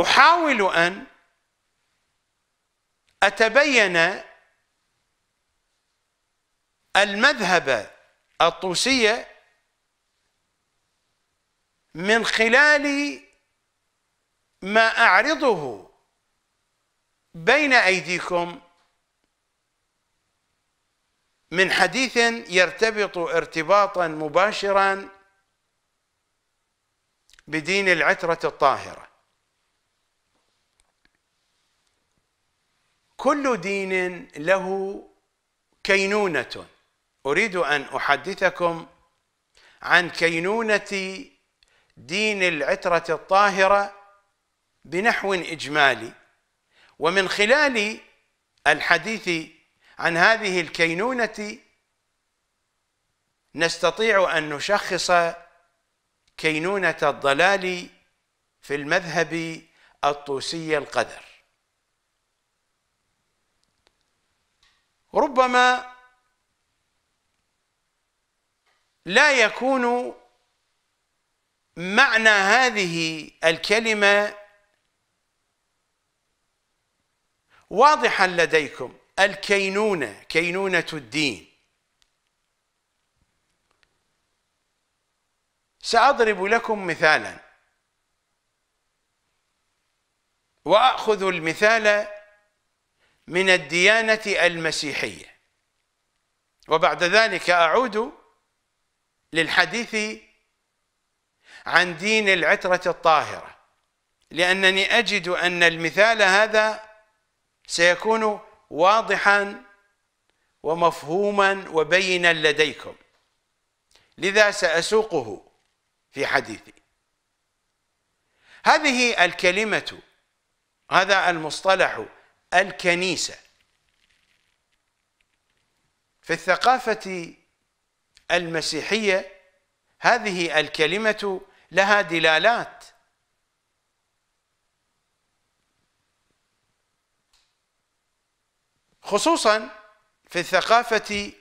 أحاول أن أتبين المذهب الطوسيه من خلال ما أعرضه بين أيديكم من حديث يرتبط ارتباطا مباشرا بدين العترة الطاهرة. كل دين له كينونة. أريد أن أحدثكم عن كينونة دين العترة الطاهرة بنحو إجمالي. ومن خلال الحديث عن هذه الكينونة نستطيع أن نشخص كينونة الضلال في المذهب الطوسي القدر. ربما لا يكون معنى هذه الكلمة واضحا لديكم. الكينونة كينونة الدين. سأضرب لكم مثالا. وأخذ المثال من الديانة المسيحية. وبعد ذلك أعود للحديث عن دين العترة الطاهرة لأنني أجد أن المثال هذا سيكون واضحا ومفهوما وبينا لديكم. لذا سأسوقه في حديثي. هذه الكلمة هذا المصطلح الكنيسة. في الثقافة المسيحية هذه الكلمة لها دلالات. خصوصا في الثقافة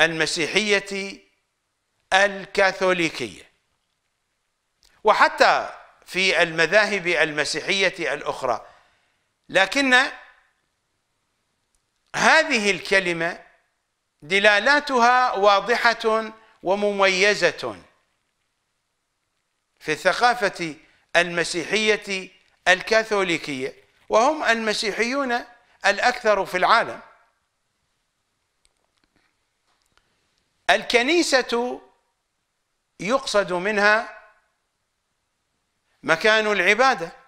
المسيحية الكاثوليكية. وحتى في المذاهب المسيحية الأخرى. لكن هذه الكلمة دلالاتها واضحة ومميزة في الثقافة المسيحية الكاثوليكية وهم المسيحيون الأكثر في العالم. الكنيسة يقصد منها مكان العبادة.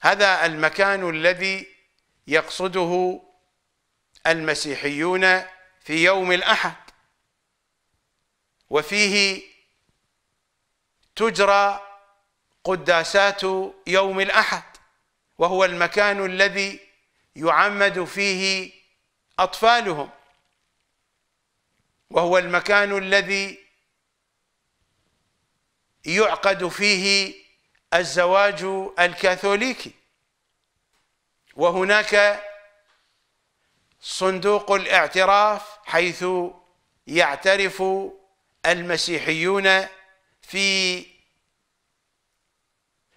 هذا المكان الذي يقصده المسيحيون في يوم الأحد. وفيه تجرى قداسات يوم الأحد وهو المكان الذي يعمد فيه أطفالهم. وهو المكان الذي يعقد فيه الزواج الكاثوليكي. وهناك صندوق الاعتراف حيث يعترف المسيحيون في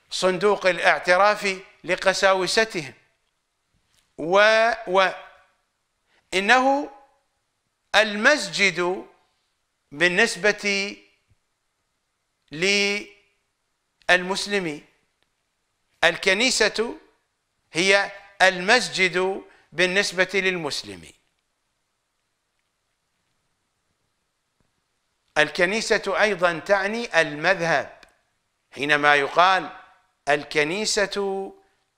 صندوق الاعتراف لقساوستهم. و, و إنه المسجد بالنسبة للمسلمين الكنيسة هي المسجد بالنسبة للمسلمين الكنيسة أيضا تعني المذهب. حينما يقال الكنيسة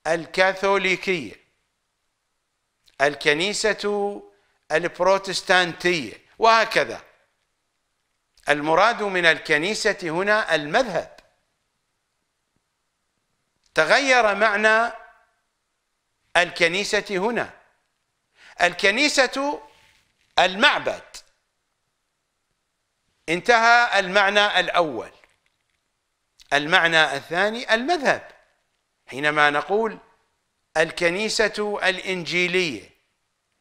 الكاثوليكية الكنيسة البروتستانتية وهكذا. المراد من الكنيسة هنا المذهب. تغير معنى الكنيسة هنا. الكنيسة المعبد. انتهى المعنى الأول. المعنى الثاني المذهب. حينما نقول الكنيسة الإنجيلية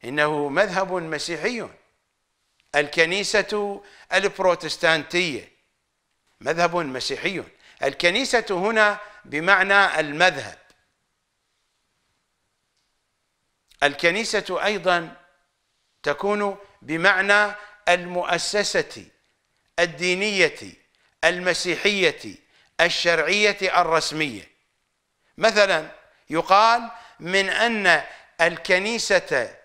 إنه مذهب مسيحي. الكنيسة البروتستانتية مذهب مسيحي. الكنيسة هنا بمعنى المذهب. الكنيسة أيضا تكون بمعنى المؤسسة الدينية المسيحية الشرعية الرسمية. مثلا يقال من أن الكنيسة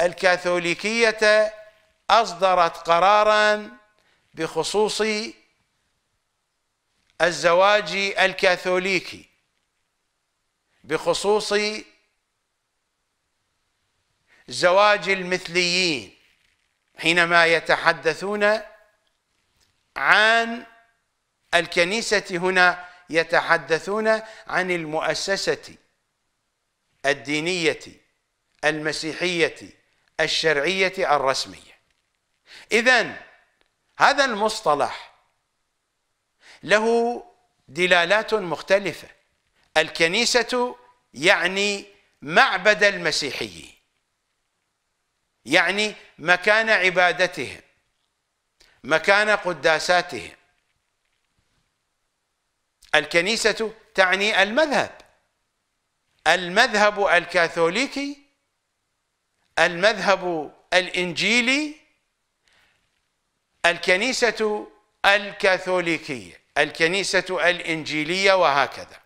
الكاثوليكية أصدرت قرارا بخصوص الزواج الكاثوليكي بخصوص زواج المثليين حينما يتحدثون عن الكنيسة هنا يتحدثون عن المؤسسة الدينية المسيحية الشرعية الرسمية. إذا هذا المصطلح له دلالات مختلفة. الكنيسة يعني معبد المسيحيين يعني مكان عبادتهم مكان قداساتهم. الكنيسة تعني المذهب المذهب الكاثوليكي المذهب الإنجيلي الكنيسة الكاثوليكية. الكنيسة الإنجيلية وهكذا.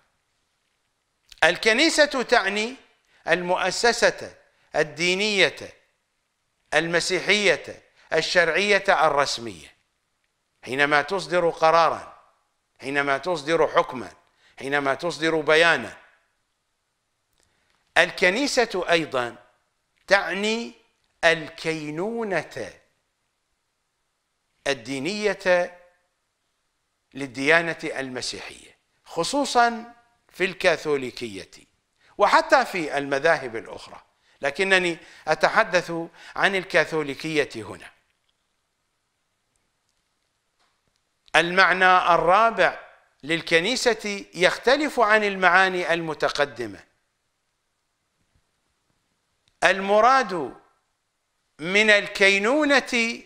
الكنيسة تعني المؤسسة الدينية المسيحية الشرعية الرسمية. حينما تصدر قرارا حينما تصدر حكما حينما تصدر بيانا. الكنيسة أيضا تعني الكينونة الدينية للديانة المسيحية خصوصا في الكاثوليكية وحتى في المذاهب الأخرى. لكنني أتحدث عن الكاثوليكية هنا. المعنى الرابع للكنيسة يختلف عن المعاني المتقدمة. المراد من الكينونة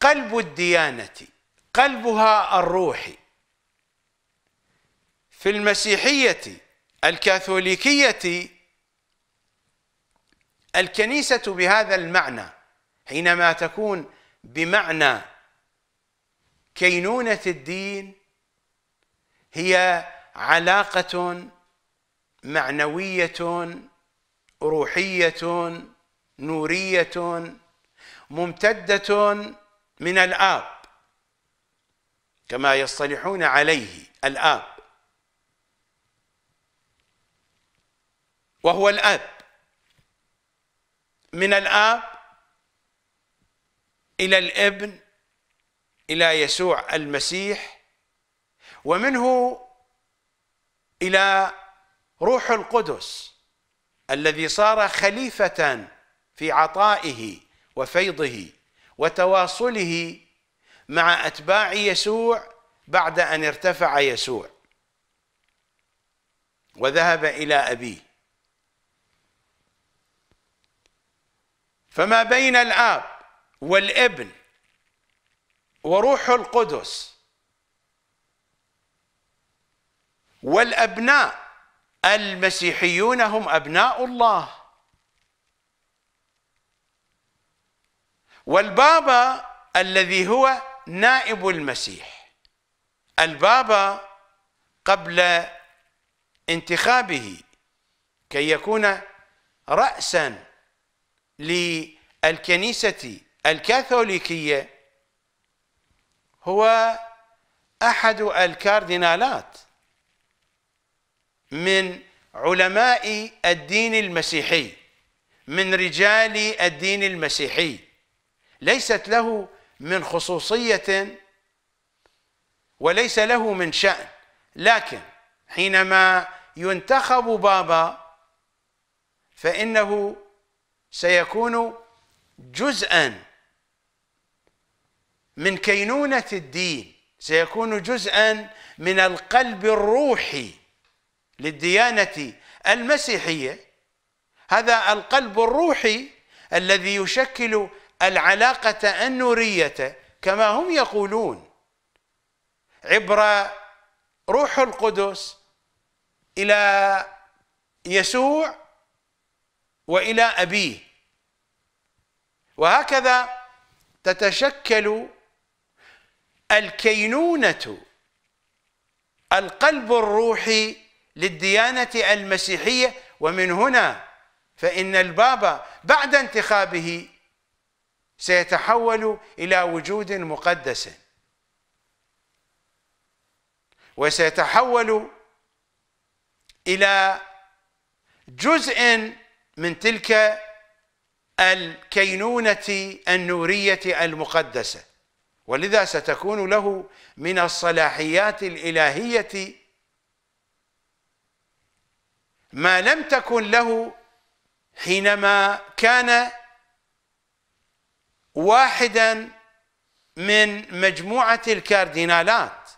قلب الديانة قلبها الروحي. في المسيحية الكاثوليكية الكنيسة بهذا المعنى حينما تكون بمعنى كينونة الدين هي علاقة معنوية روحية نورية ممتدة من الآب كما يصطلحون عليه الآب. وهو الآب. من الآب إلى الابن إلى يسوع المسيح ومنه إلى روح القدس الذي صار خليفة في عطائه وفيضه. وتواصله مع أتباع يسوع بعد أن ارتفع يسوع. وذهب إلى أبيه. فما بين الآب والابن وروح القدس والأبناء المسيحيون هم أبناء الله. والبابا الذي هو نائب المسيح. البابا قبل انتخابه كي يكون رأسا للكنيسة الكاثوليكية هو أحد الكاردينالات من علماء الدين المسيحي من رجال الدين المسيحي. ليست له من خصوصية وليس له من شأن. لكن حينما ينتخب بابا فإنه سيكون جزءا من كينونة الدين سيكون جزءا من القلب الروحي للديانة المسيحية. هذا القلب الروحي الذي يشكل العلاقة النورية كما هم يقولون. عبر روح القدس إلى يسوع وإلى أبيه. وهكذا تتشكل الكينونة القلب الروحي للديانة المسيحية. ومن هنا فإن البابا بعد انتخابه سيتحول إلى وجود مقدس. وسيتحول إلى جزء من تلك الكينونة النورية المقدسة. ولذا ستكون له من الصلاحيات الإلهية ما لم تكن له حينما كان واحدا من مجموعة الكاردينالات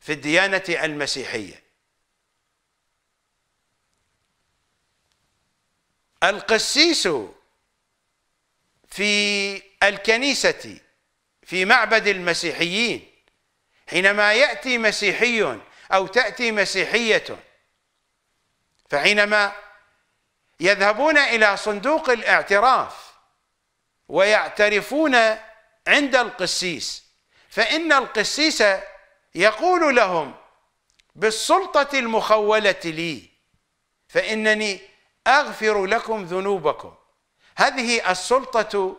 في الديانة المسيحية. القسيس في الكنيسة في معبد المسيحيين حينما يأتي مسيحي أو تأتي مسيحية فحينما يذهبون إلى صندوق الاعتراف ويعترفون عند القسيس فإن القسيس يقول لهم بالسلطة المخولة لي فإنني أغفر لكم ذنوبكم. هذه السلطة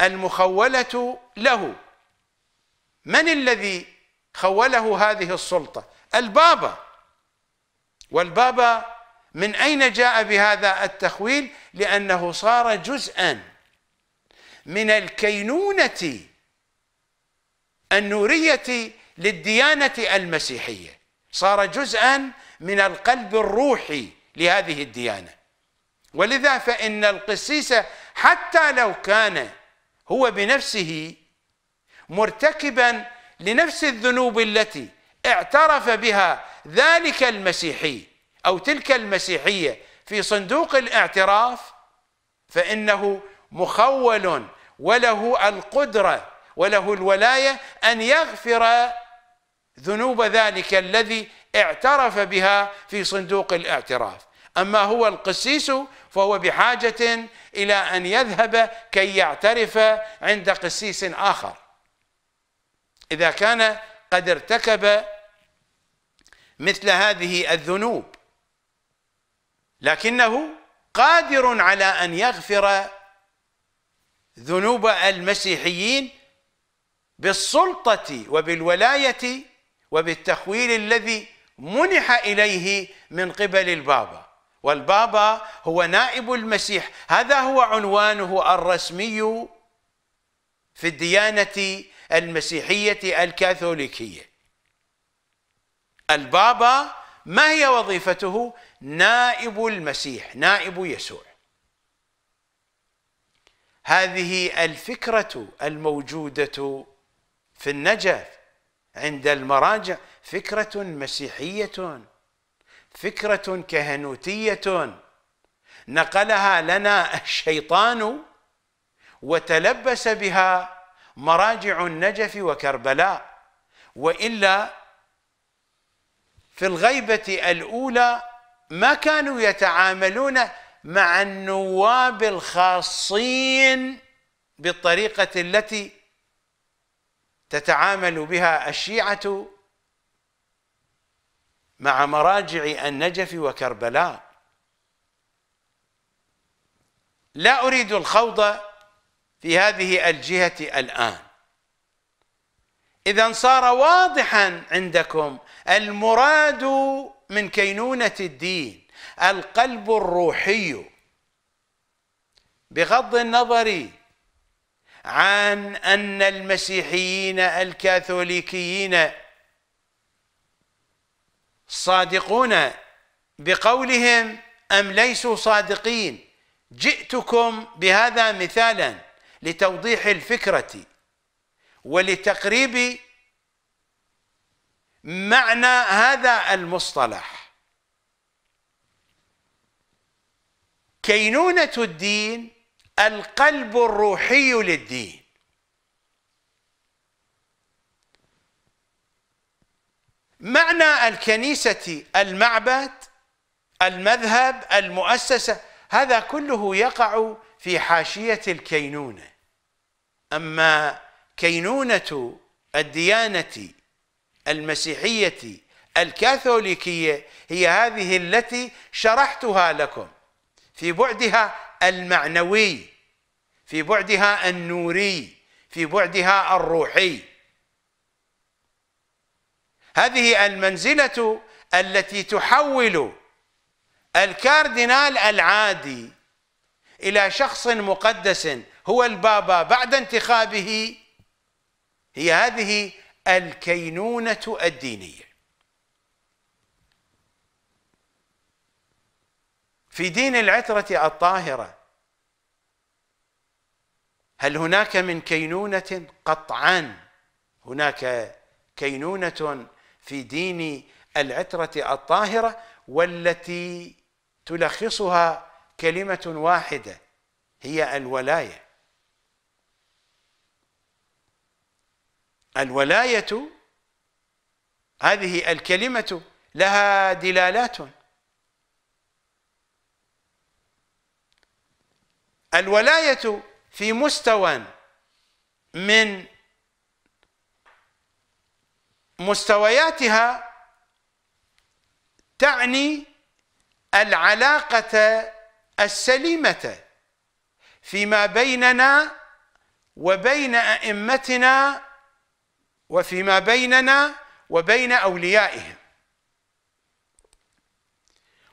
المخولة له. من الذي خوله هذه السلطة؟ البابا. والبابا من أين جاء بهذا التخويل؟ لأنه صار جزءا من الكينونة النورية للديانة المسيحية. صار جزءا من القلب الروحي لهذه الديانة. ولذا فإن القسيس حتى لو كان هو بنفسه مرتكبا لنفس الذنوب التي اعترف بها ذلك المسيحي أو تلك المسيحية في صندوق الاعتراف فإنه مخول وله القدرة وله الولاية أن يغفر ذنوب ذلك الذي اعترف بها في صندوق الاعتراف. أما هو القسيس فهو بحاجة إلى أن يذهب كي يعترف عند قسيس آخر. إذا كان قد ارتكب مثل هذه الذنوب لكنه قادر على أن يغفر ذنوب المسيحيين بالسلطة وبالولاية وبالتخويل الذي منح إليه من قبل البابا. والبابا هو نائب المسيح. هذا هو عنوانه الرسمي في الديانة المسيحية الكاثوليكية. البابا ما هي وظيفته؟ نائب المسيح نائب يسوع. هذه الفكرة الموجودة في النجف عند المراجع فكرة مسيحية فكرة كهنوتية. نقلها لنا الشيطان وتلبس بها مراجع النجف وكربلاء. وإلا في الغيبة الأولى ما كانوا يتعاملون مع النواب الخاصين بالطريقة التي تتعامل بها الشيعة مع مراجع النجف وكربلاء. لا أريد الخوض في هذه الجهة الآن. إذا صار واضحا عندكم المراد من كينونة الدين القلب الروحي بغض النظر عن أن المسيحيين الكاثوليكيين صادقون بقولهم أم ليسوا صادقين جئتكم بهذا مثالا لتوضيح الفكرة ولتقريب معنى هذا المصطلح. كينونة الدين القلب الروحي للدين. معنى الكنيسة المعبد المذهب المؤسسة هذا كله يقع في حاشية الكينونة. أما كينونة الديانة المسيحية الكاثوليكية هي هذه التي شرحتها لكم. في بعدها المعنوي في بعدها النوري في بعدها الروحي. هذه المنزلة التي تحول الكاردينال العادي إلى شخص مقدس هو البابا بعد انتخابه هي هذه الكينونة الدينية. في دين العترة الطاهرة. هل هناك من كينونة؟ قطعا. هناك كينونة في دين العترة الطاهرة والتي تلخصها كلمة واحدة هي الولاية. الولاية هذه الكلمة لها دلالات. الولاية في مستوى من مستوياتها تعني العلاقة السليمة فيما بيننا وبين أئمتنا وفيما بيننا وبين أوليائهم.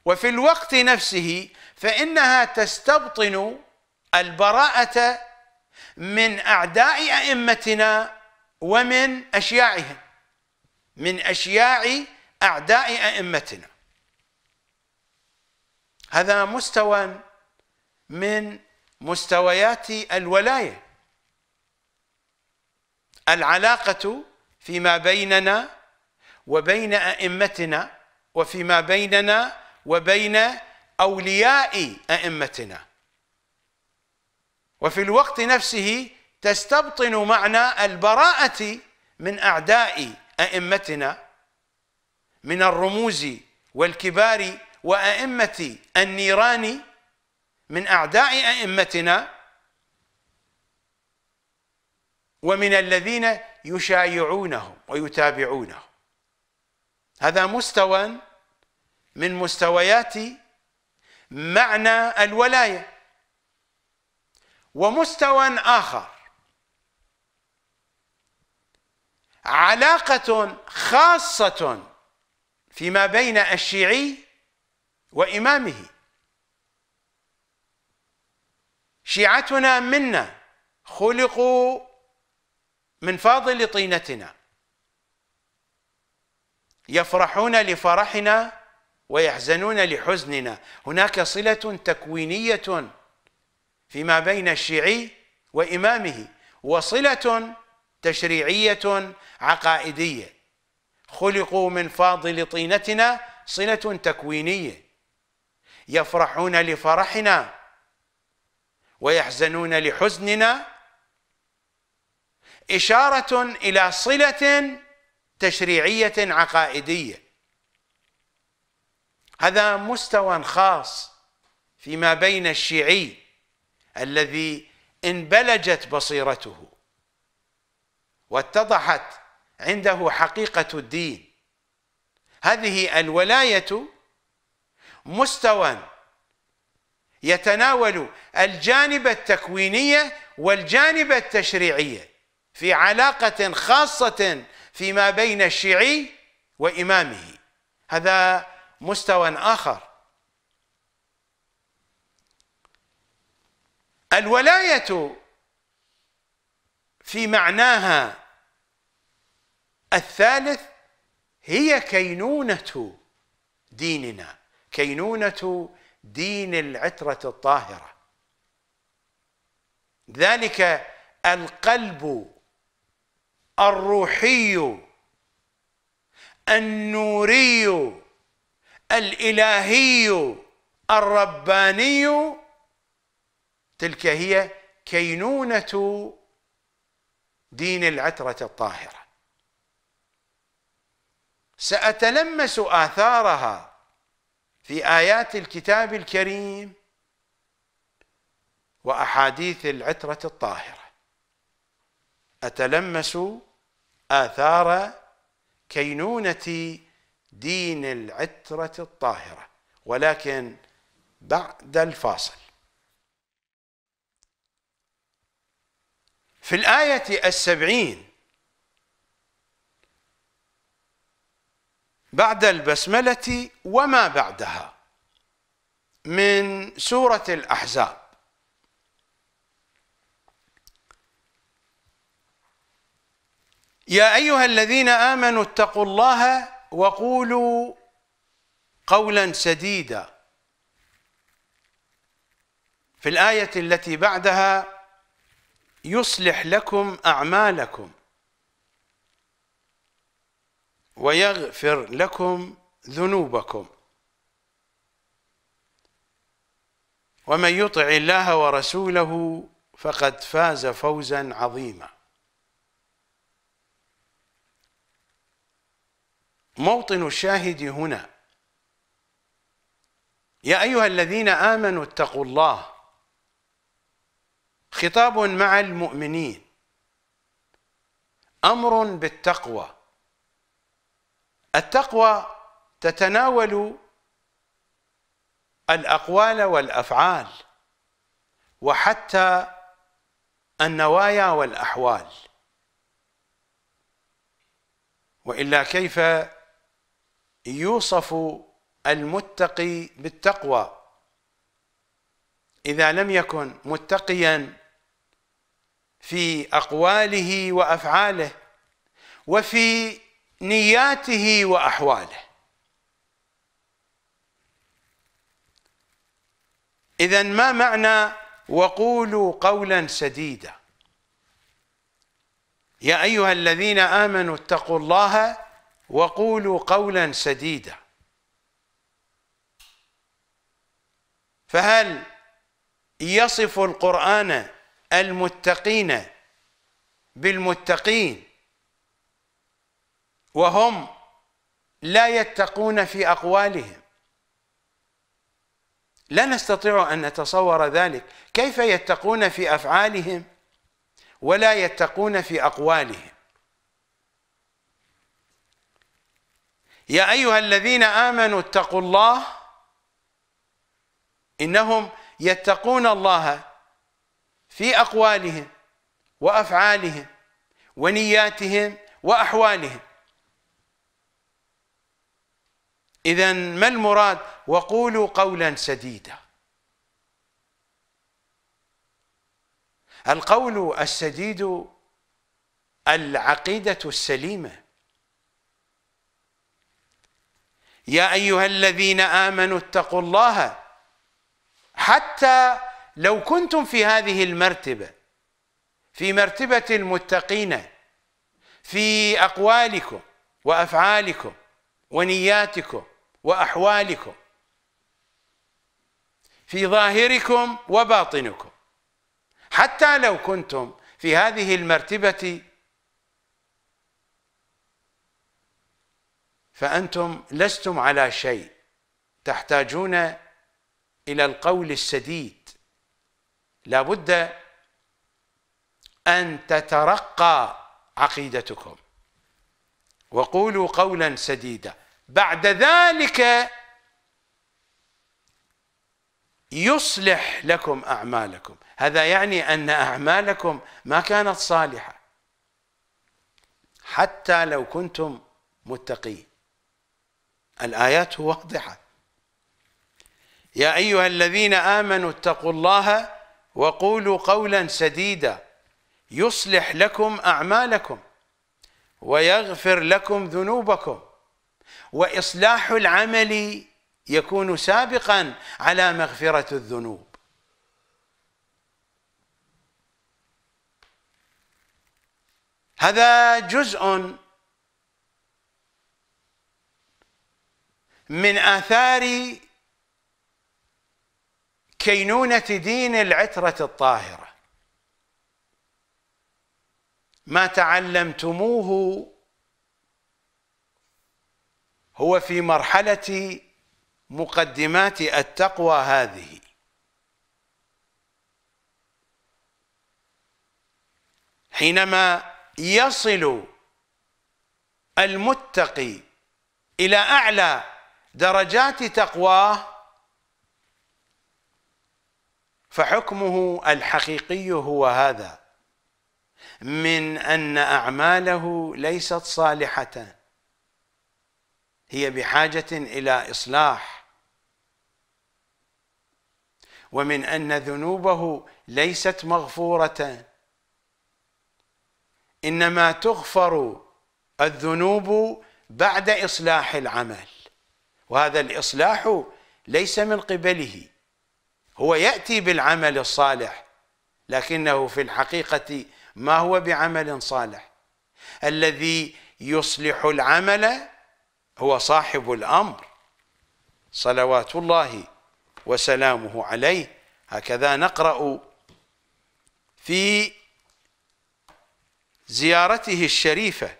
وفي الوقت نفسه فإنها تستبطن البراءة من أعداء أئمتنا ومن أشياعهم من أشياع أعداء أئمتنا. هذا مستوى من مستويات الولاية. العلاقة فيما بيننا وبين أئمتنا وفيما بيننا وبين أولياء أئمتنا. وفي الوقت نفسه تستبطن معنى البراءة من أعداء أئمتنا من الرموز والكبار وأئمة النيران من أعداء أئمتنا ومن الذين يشايعونهم ويتابعونهم. هذا مستوى من مستويات معنى الولاية. ومستوى آخر. علاقة خاصة فيما بين الشيعي وإمامه. شيعتنا منا خلقوا من فاضل طينتنا. يفرحون لفرحنا ويحزنون لحزننا. هناك صلة تكوينية فيما بين الشيعي وإمامه وصلة تشريعية عقائدية. خلقوا من فاضل طينتنا صلة تكوينية. يفرحون لفرحنا ويحزنون لحزننا. إشارة إلى صلة تشريعية عقائدية. هذا مستوى خاص فيما بين الشيعي الذي انبلجت بصيرته واتضحت عنده حقيقة الدين. هذه الولاية مستوى يتناول الجانب التكويني والجانب التشريعي في علاقة خاصة فيما بين الشيعي وإمامه. هذا مستوى آخر. الولاية في معناها الثالث هي كينونة ديننا كينونة دين العترة الطاهرة. ذلك القلب الروحي النوري الإلهي الرباني تلك هي كينونة دين العترة الطاهرة. سأتلمس آثارها في آيات الكتاب الكريم وأحاديث العترة الطاهرة. أتلمس آثار كينونة دين العترة الطاهرة ولكن بعد الفاصل. في الآية السبعين. بعد البسملة وما بعدها من سورة الأحزاب. يا أيها الذين آمنوا اتقوا الله وقولوا قولا سديدا. في الآية التي بعدها يصلح لكم أعمالكم ويغفر لكم ذنوبكم ومن يطع الله ورسوله فقد فاز فوزا عظيما موطن الشاهد هنا يا أيها الذين آمنوا اتقوا الله خطاب مع المؤمنين. أمر بالتقوى. التقوى تتناول الأقوال والأفعال وحتى النوايا والأحوال. وإلا كيف يوصف المتقي بالتقوى؟ إذا لم يكن متقيا في أقواله وأفعاله وفي نياته وأحواله. اذا ما معنى وقولوا قولا سديدا؟ يا أيها الذين آمنوا اتقوا الله وقولوا قولا سديدا. فهل يصف القرآن المتقين بالمتقين وهم لا يتقون في أقوالهم. لا نستطيع أن نتصور ذلك. كيف يتقون في أفعالهم ولا يتقون في أقوالهم؟ يا أيها الذين آمنوا اتقوا الله إنهم يتقون الله في أقوالهم وأفعالهم ونياتهم وأحوالهم. اذا ما المراد؟ وقولوا قولا سديدا. القول السديد العقيدة السليمة. يا أيها الذين آمنوا اتقوا الله حتى لو كنتم في هذه المرتبة في مرتبة المتقين في أقوالكم وأفعالكم ونياتكم وأحوالكم في ظاهركم وباطنكم حتى لو كنتم في هذه المرتبة فأنتم لستم على شيء تحتاجون إلى القول السديد. لابد أن تترقى عقيدتكم. وقولوا قولا سديدا. بعد ذلك يصلح لكم أعمالكم. هذا يعني أن أعمالكم ما كانت صالحة. حتى لو كنتم متقين. الآيات واضحة. يا أيها الذين آمنوا اتقوا الله وقولوا قولا سديدا يصلح لكم أعمالكم ويغفر لكم ذنوبكم. وإصلاح العمل يكون سابقا على مغفرة الذنوب. هذا جزء من آثار كينونة دين العترة الطاهرة. ما تعلمتموه هو في مرحلة مقدمات التقوى هذه. حينما يصل المتقي إلى أعلى درجات تقواه فحكمه الحقيقي هو هذا من أن أعماله ليست صالحة. هي بحاجة إلى إصلاح. ومن أن ذنوبه ليست مغفورة. إنما تغفر الذنوب بعد إصلاح العمل. وهذا الإصلاح ليس من قبله. هو يأتي بالعمل الصالح لكنه في الحقيقة ما هو بعمل صالح. الذي يصلح العمل هو صاحب الأمر. صلوات الله وسلامه عليه. هكذا نقرأ في زيارته الشريفة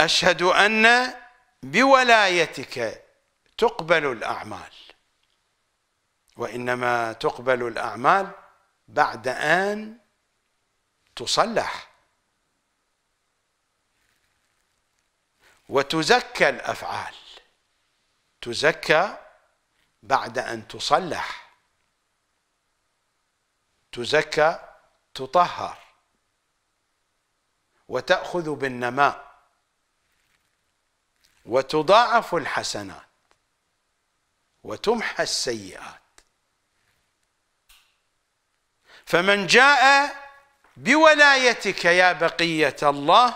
أشهد أن بولايتك تقبل الأعمال وإنما تقبل الأعمال بعد أن تصلح. وتزكى الأفعال تزكى بعد أن تصلح تزكى تطهر. وتأخذ بالنماء. وتضاعف الحسنات وتمحى السيئات. فمن جاء بولايتك يا بقية الله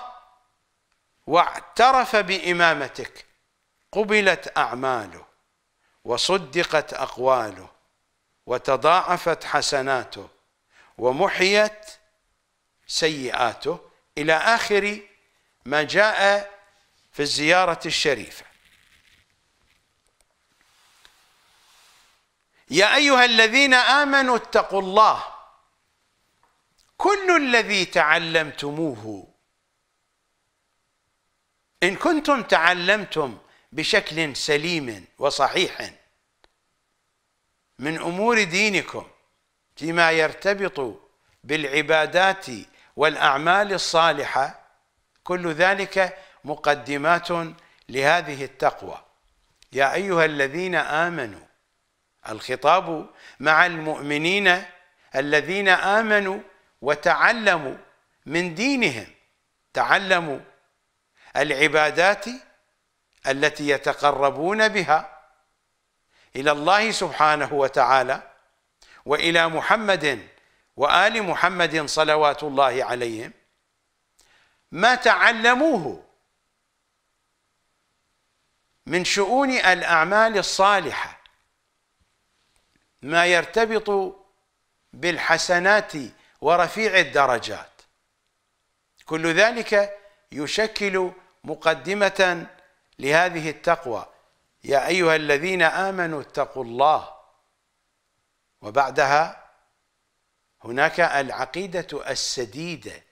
واعترف بإمامتك قبلت أعماله وصدقت أقواله وتضاعفت حسناته ومحيت سيئاته. إلى آخر ما جاء في الزيارة الشريفة. يا أيها الذين آمنوا اتقوا الله. كل الذي تعلمتموه. إن كنتم تعلمتم بشكل سليم وصحيح من أمور دينكم فيما يرتبط بالعبادات والأعمال الصالحة كل ذلك مقدمات لهذه التقوى. يا أيها الذين آمنوا الخطاب مع المؤمنين الذين آمنوا وتعلموا من دينهم. تعلموا العبادات التي يتقربون بها إلى الله سبحانه وتعالى وإلى محمد وآل محمد صلوات الله عليهم. ما تعلموه من شؤون الأعمال الصالحة. ما يرتبط بالحسنات ورفيع الدرجات. كل ذلك يشكل مقدمة لهذه التقوى. يا أيها الذين آمنوا اتقوا الله. وبعدها هناك العقيدة السديدة.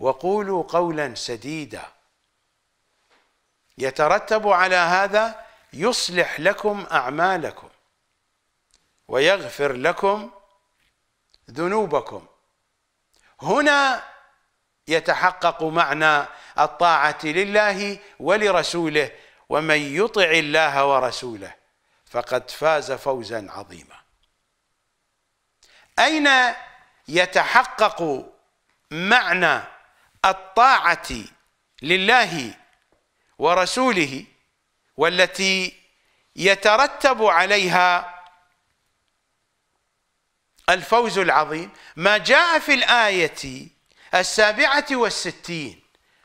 وقولوا قولا سديدا. يترتب على هذا يصلح لكم أعمالكم ويغفر لكم ذنوبكم. هنا يتحقق معنى الطاعة لله ولرسوله ومن يطع الله ورسوله فقد فاز فوزا عظيما. أين يتحقق معنى الطاعة لله ورسوله والتي يترتب عليها الفوز العظيم ما جاء في الآية السابعة والستين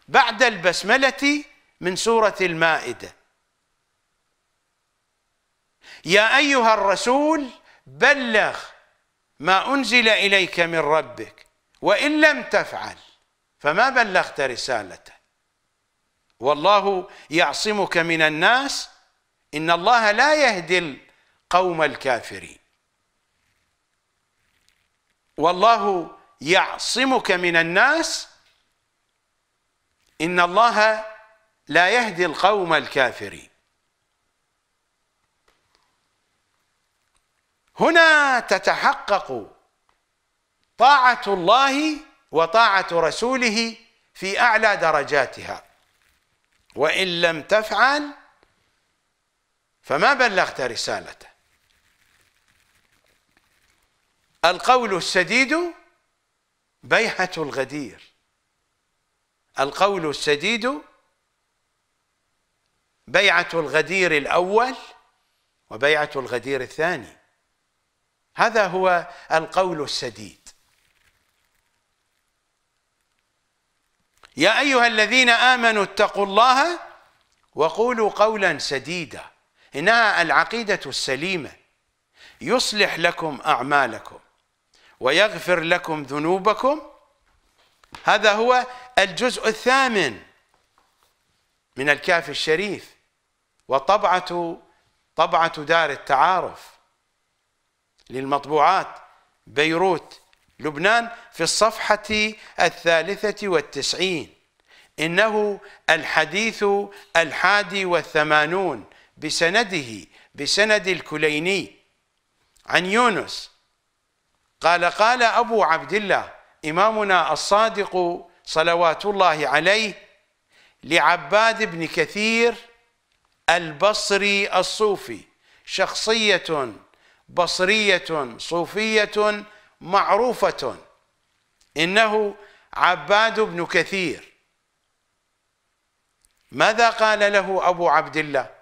بعد البسملة من سورة المائدة. يا أيها الرسول بلغ ما أنزل إليك من ربك وإن لم تفعل فما بلغت رسالته. والله يعصمك من الناس إن الله لا يهدي القوم الكافرين. والله يعصمك من الناس إن الله لا يهدي القوم الكافرين. هنا تتحقق طاعة الله وطاعة رسوله في أعلى درجاتها. وإن لم تفعل فما بلغت رسالته. القول السديد بيعة الغدير. القول السديد بيعة الغدير الأول وبيعة الغدير الثاني. هذا هو القول السديد يا أيها الذين آمنوا اتقوا الله وقولوا قولا سديدا إنها العقيدة السليمة. يصلح لكم أعمالكم ويغفر لكم ذنوبكم. هذا هو الجزء الثامن من الكافي الشريف وطبعة طبعة دار التعارف للمطبوعات بيروت. لبنان في الصفحة الثالثة والتسعين. إنه الحديث الحادي والثمانون بسنده بسند الكليني. عن يونس قال قال أبو عبد الله إمامنا الصادق صلوات الله عليه لعباد بن كثير البصري الصوفي شخصية بصرية صوفية معروفة. إنه عباد بن كثير. ماذا قال له أبو عبد الله؟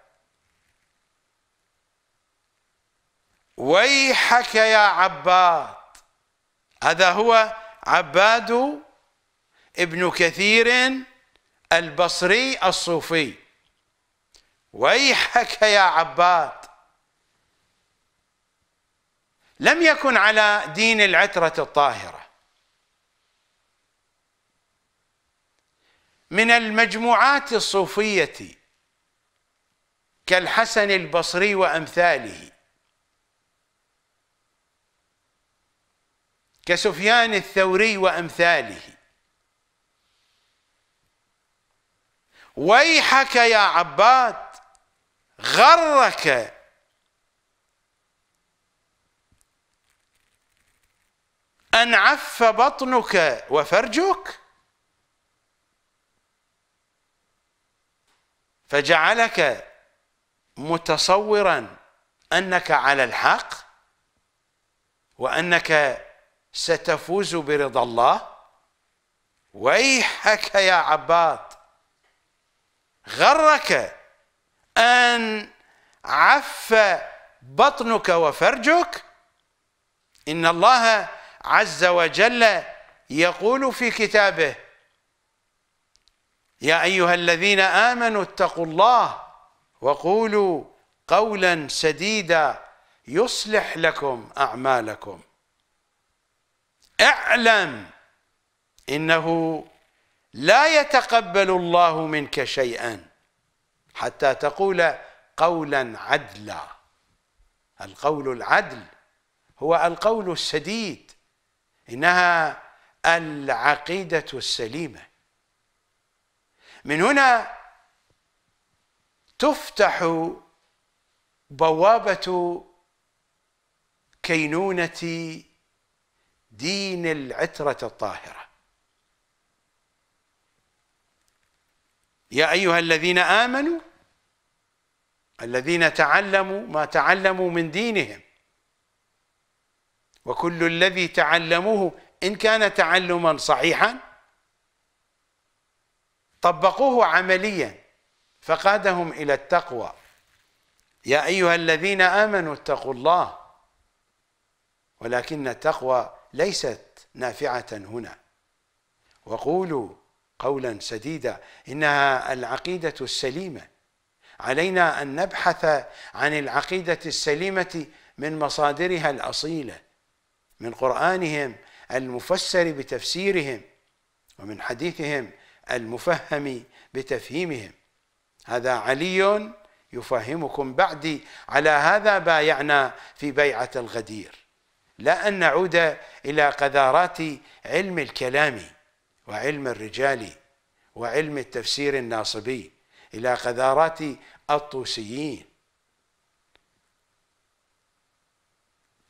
ويحك يا عباد. هذا هو عباد ابن كثير البصري الصوفي. ويحك يا عباد. لم يكن على دين العترة الطاهرة. من المجموعات الصوفية كالحسن البصري وأمثاله كسفيان الثوري وأمثاله. ويحك يا عباد غرك أن عف بطنك وفرجك. فجعلك متصورا أنك على الحق وأنك ستفوز برضا الله. ويحك يا عباد غرك أن عف بطنك وفرجك. إن الله عز وجل يقول في كتابه يا أيها الذين آمنوا اتقوا الله وقولوا قولا سديدا يصلح لكم أعمالكم. اعلم إنه لا يتقبل الله منك شيئا حتى تقول قولا عدلا. القول العدل هو القول السديد. إنها العقيدة السليمة. من هنا تفتح بوابة كينونة دين العترة الطاهرة. يا أيها الذين آمنوا الذين تعلموا ما تعلموا من دينهم وكل الذي تعلموه إن كان تعلما صحيحا طبقوه عمليا فقادهم إلى التقوى. يا أيها الذين آمنوا اتقوا الله ولكن التقوى ليست نافعة هنا. وقولوا قولا سديدا إنها العقيدة السليمة. علينا أن نبحث عن العقيدة السليمة من مصادرها الأصيلة. من قرآنهم المفسر بتفسيرهم ومن حديثهم المفهم بتفهيمهم. هذا علي يفهمكم بعدي على هذا بايعنا في بيعة الغدير. لا أن نعود إلى قذارات علم الكلام وعلم الرجال وعلم التفسير الناصبي إلى قذارات الطوسيين.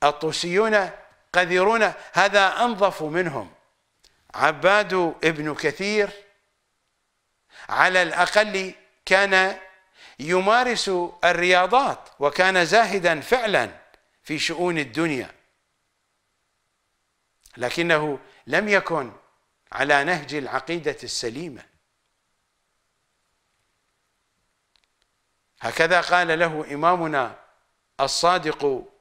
الطوسيون قذرون هذا أنظف منهم. عباد ابن كثير على الأقل كان يمارس الرياضات وكان زاهدا فعلا في شؤون الدنيا. لكنه لم يكن على نهج العقيدة السليمة. هكذا قال له إمامنا الصادق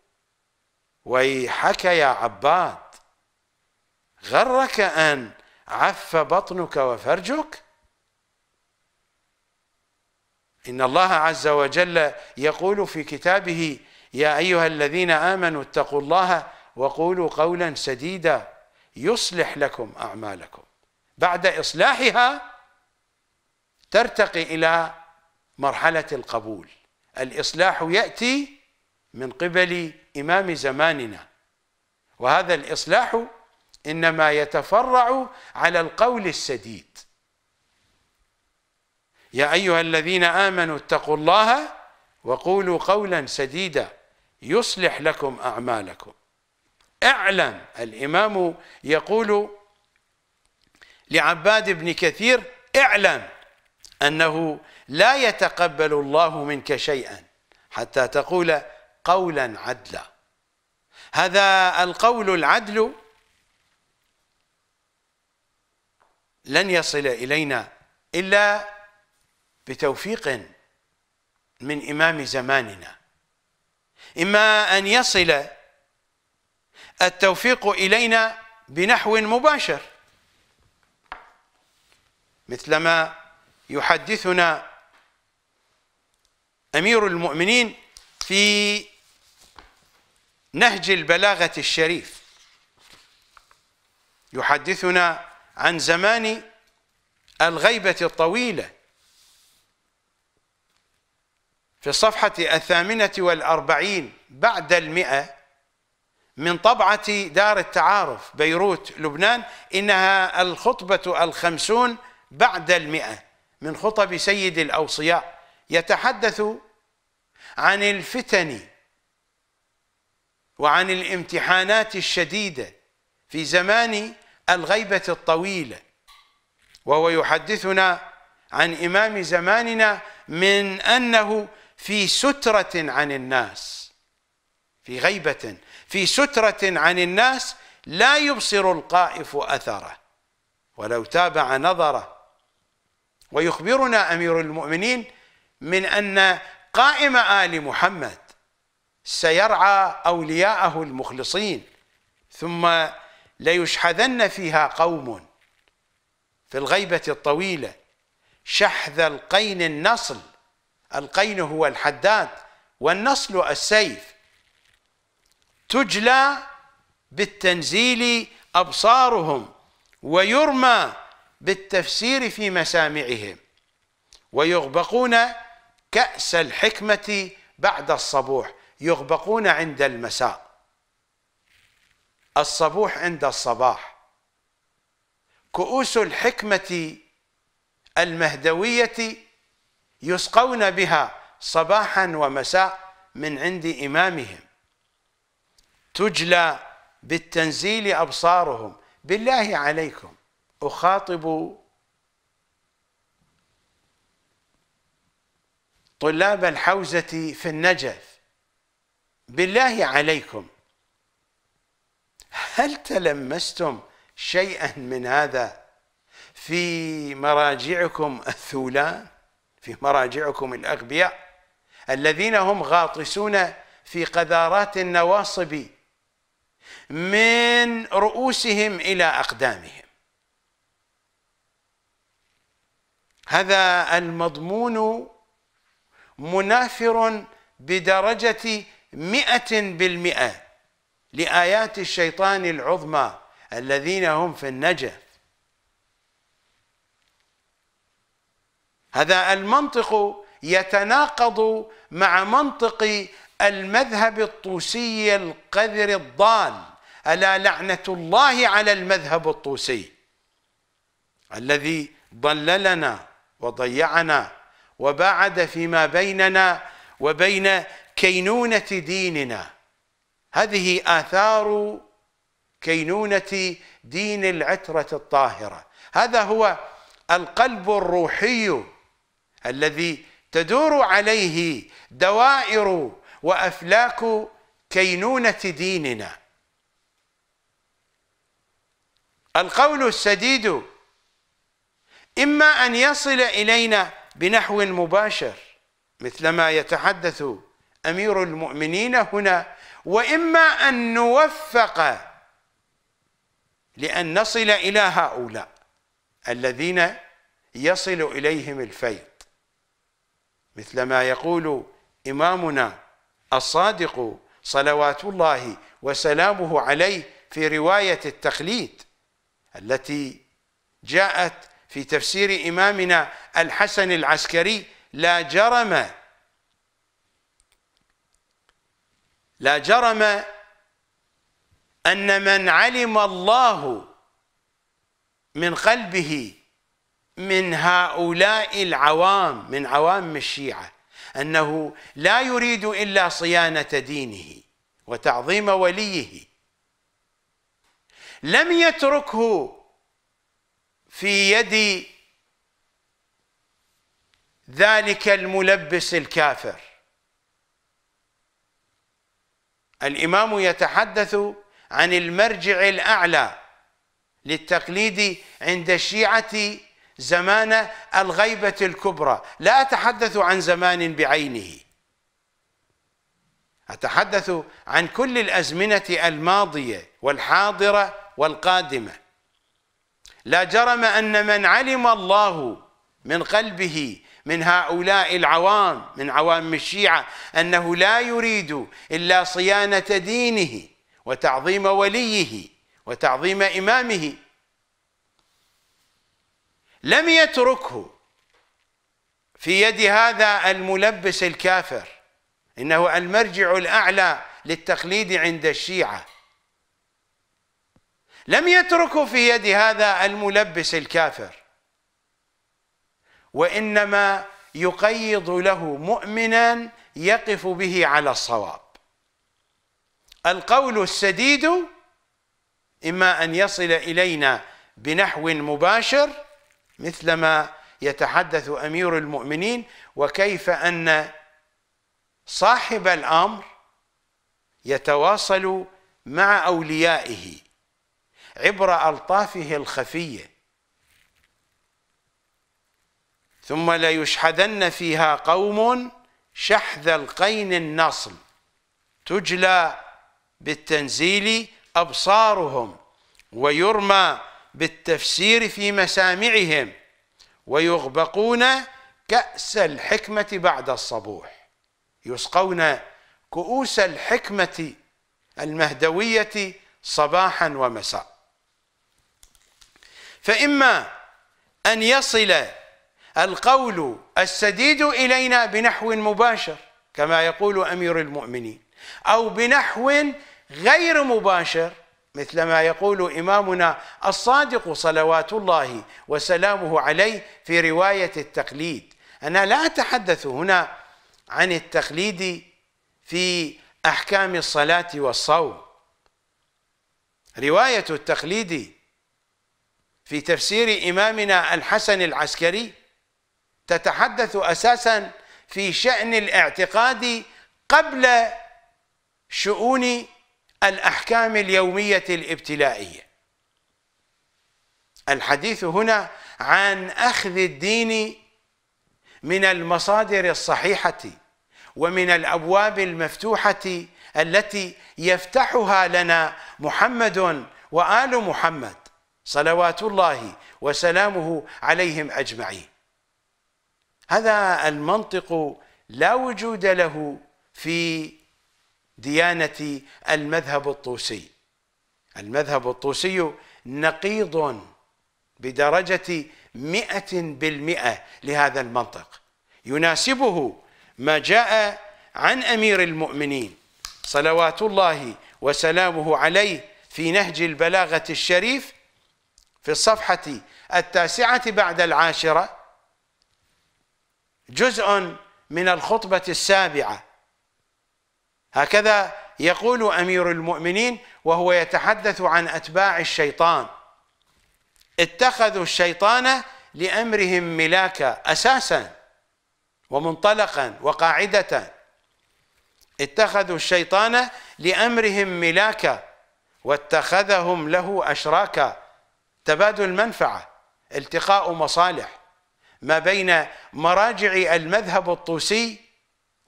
ويحك يا عباد غرك أن عف بطنك وفرجك؟ إن الله عز وجل يقول في كتابه يا أيها الذين آمنوا اتقوا الله وقولوا قولا سديدا يصلح لكم أعمالكم. بعد إصلاحها ترتقي إلى مرحلة القبول. الإصلاح يأتي من قبل إمام زماننا. وهذا الإصلاح إنما يتفرع على القول السديد. يا أيها الذين آمنوا اتقوا الله وقولوا قولا سديدا يصلح لكم أعمالكم. أعلم الإمام يقول لعباد بن كثير اعلم أنه لا يتقبل الله منك شيئا حتى تقول قولا عدلا. هذا القول العدل لن يصل إلينا إلا بتوفيق من إمام زماننا. إما أن يصل التوفيق إلينا بنحو مباشر مثلما يحدثنا أمير المؤمنين في نهج البلاغة الشريف. يحدثنا عن زمان الغيبة الطويلة. في الصفحة الثامنة والأربعين بعد المئة من طبعة دار التعارف بيروت لبنان إنها الخطبة الخمسون بعد المئة من خطب سيد الأوصياء. يتحدث عن الفتن وعن الامتحانات الشديدة في زمان الغيبة الطويلة. وهو يحدثنا عن إمام زماننا من أنه في سترة عن الناس في غيبة في سترة عن الناس لا يبصر القائف أثره ولو تابع نظره. ويخبرنا أمير المؤمنين من أن قائم آل محمد سيرعى أولياءه المخلصين ثم ليشحذن فيها قوم في الغيبة الطويلة. شحذ القين النصل القين هو الحداد والنصل السيف. تجلى بالتنزيل أبصارهم ويرمى بالتفسير في مسامعهم ويغبقون كأس الحكمة بعد الصبوح. يغبقون عند المساء. الصبوح عند الصباح. كؤوس الحكمة المهدوية يسقون بها صباحا ومساء من عند إمامهم. تجلى بالتنزيل أبصارهم. بالله عليكم. أخاطب طلاب الحوزة في النجف. بالله عليكم هل تلمستم شيئا من هذا في مراجعكم الثولان في مراجعكم الأغبياء الذين هم غاطسون في قذارات النواصب من رؤوسهم إلى أقدامهم؟ هذا المضمون منافر بدرجة مئة بالمئة لآيات الشيطان العظمى الذين هم في النجف. هذا المنطق يتناقض مع منطق المذهب الطوسي القذر الضال ألا لعنة الله على المذهب الطوسي الذي ضللنا وضيعنا وباعد فيما بيننا وبين كينونة ديننا. هذه آثار كينونة دين العترة الطاهرة. هذا هو القلب الروحي الذي تدور عليه دوائر وأفلاك كينونة ديننا. القول السديد إما أن يصل إلينا بنحو مباشر مثلما يتحدث أمير المؤمنين هنا وإما أن نوفق لأن نصل إلى هؤلاء الذين يصل إليهم الفيض. مثل ما يقول إمامنا الصادق صلوات الله وسلامه عليه في رواية التقليد التي جاءت في تفسير إمامنا الحسن العسكري لا جرم لا جرم أن من علم الله من قلبه من هؤلاء العوام من عوام الشيعة أنه لا يريد إلا صيانة دينه وتعظيم وليه. لم يتركه في يد ذلك الملبس الكافر. الإمام يتحدث عن المرجع الأعلى للتقليد عند الشيعة زمان الغيبة الكبرى. لا أتحدث عن زمان بعينه. أتحدث عن كل الأزمنة الماضية والحاضرة والقادمة. لا جرم أن من علم الله من قلبه من هؤلاء العوام من عوام الشيعة أنه لا يريد إلا صيانة دينه وتعظيم وليه وتعظيم إمامه. لم يتركه في يد هذا الملبس الكافر. إنه المرجع الأعلى للتقليد عند الشيعة. لم يتركه في يد هذا الملبس الكافر. وإنما يقيض له مؤمنا يقف به على الصواب. القول السديد إما أن يصل إلينا بنحو مباشر مثلما يتحدث أمير المؤمنين وكيف أن صاحب الأمر يتواصل مع أوليائه عبر ألطافه الخفية ثم ليشحذن فيها قوم شحذ القين النصل تجلى بالتنزيل أبصارهم ويرمى بالتفسير في مسامعهم ويغبقون كأس الحكمة بعد الصبوح يسقون كؤوس الحكمة المهدوية صباحا ومساء. فإما أن يصل القول السديد إلينا بنحو مباشر كما يقول أمير المؤمنين أو بنحو غير مباشر مثل ما يقول إمامنا الصادق صلوات الله وسلامه عليه في رواية التقليد. أنا لا أتحدث هنا عن التقليد في أحكام الصلاة والصوم. رواية التقليد في تفسير إمامنا الحسن العسكري تتحدث أساسا في شأن الاعتقاد قبل شؤون الأحكام اليومية الابتلائية. الحديث هنا عن أخذ الدين من المصادر الصحيحة ومن الأبواب المفتوحة التي يفتحها لنا محمد وآل محمد صلوات الله وسلامه عليهم أجمعين. هذا المنطق لا وجود له في ديانة المذهب الطوسي. المذهب الطوسي نقيض بدرجة مئة بالمئة لهذا المنطق. يناسبه ما جاء عن أمير المؤمنين صلوات الله وسلامه عليه في نهج البلاغة الشريف في الصفحة التاسعة بعد العاشرة جزء من الخطبة السابعة. هكذا يقول أمير المؤمنين وهو يتحدث عن أتباع الشيطان. اتخذوا الشيطان لأمرهم ملاكا أساسا ومنطلقا وقاعدة. اتخذوا الشيطان لأمرهم ملاكا واتخذهم له أشراكا. تبادل منفعة التقاء مصالح. ما بين مراجع المذهب الطوسي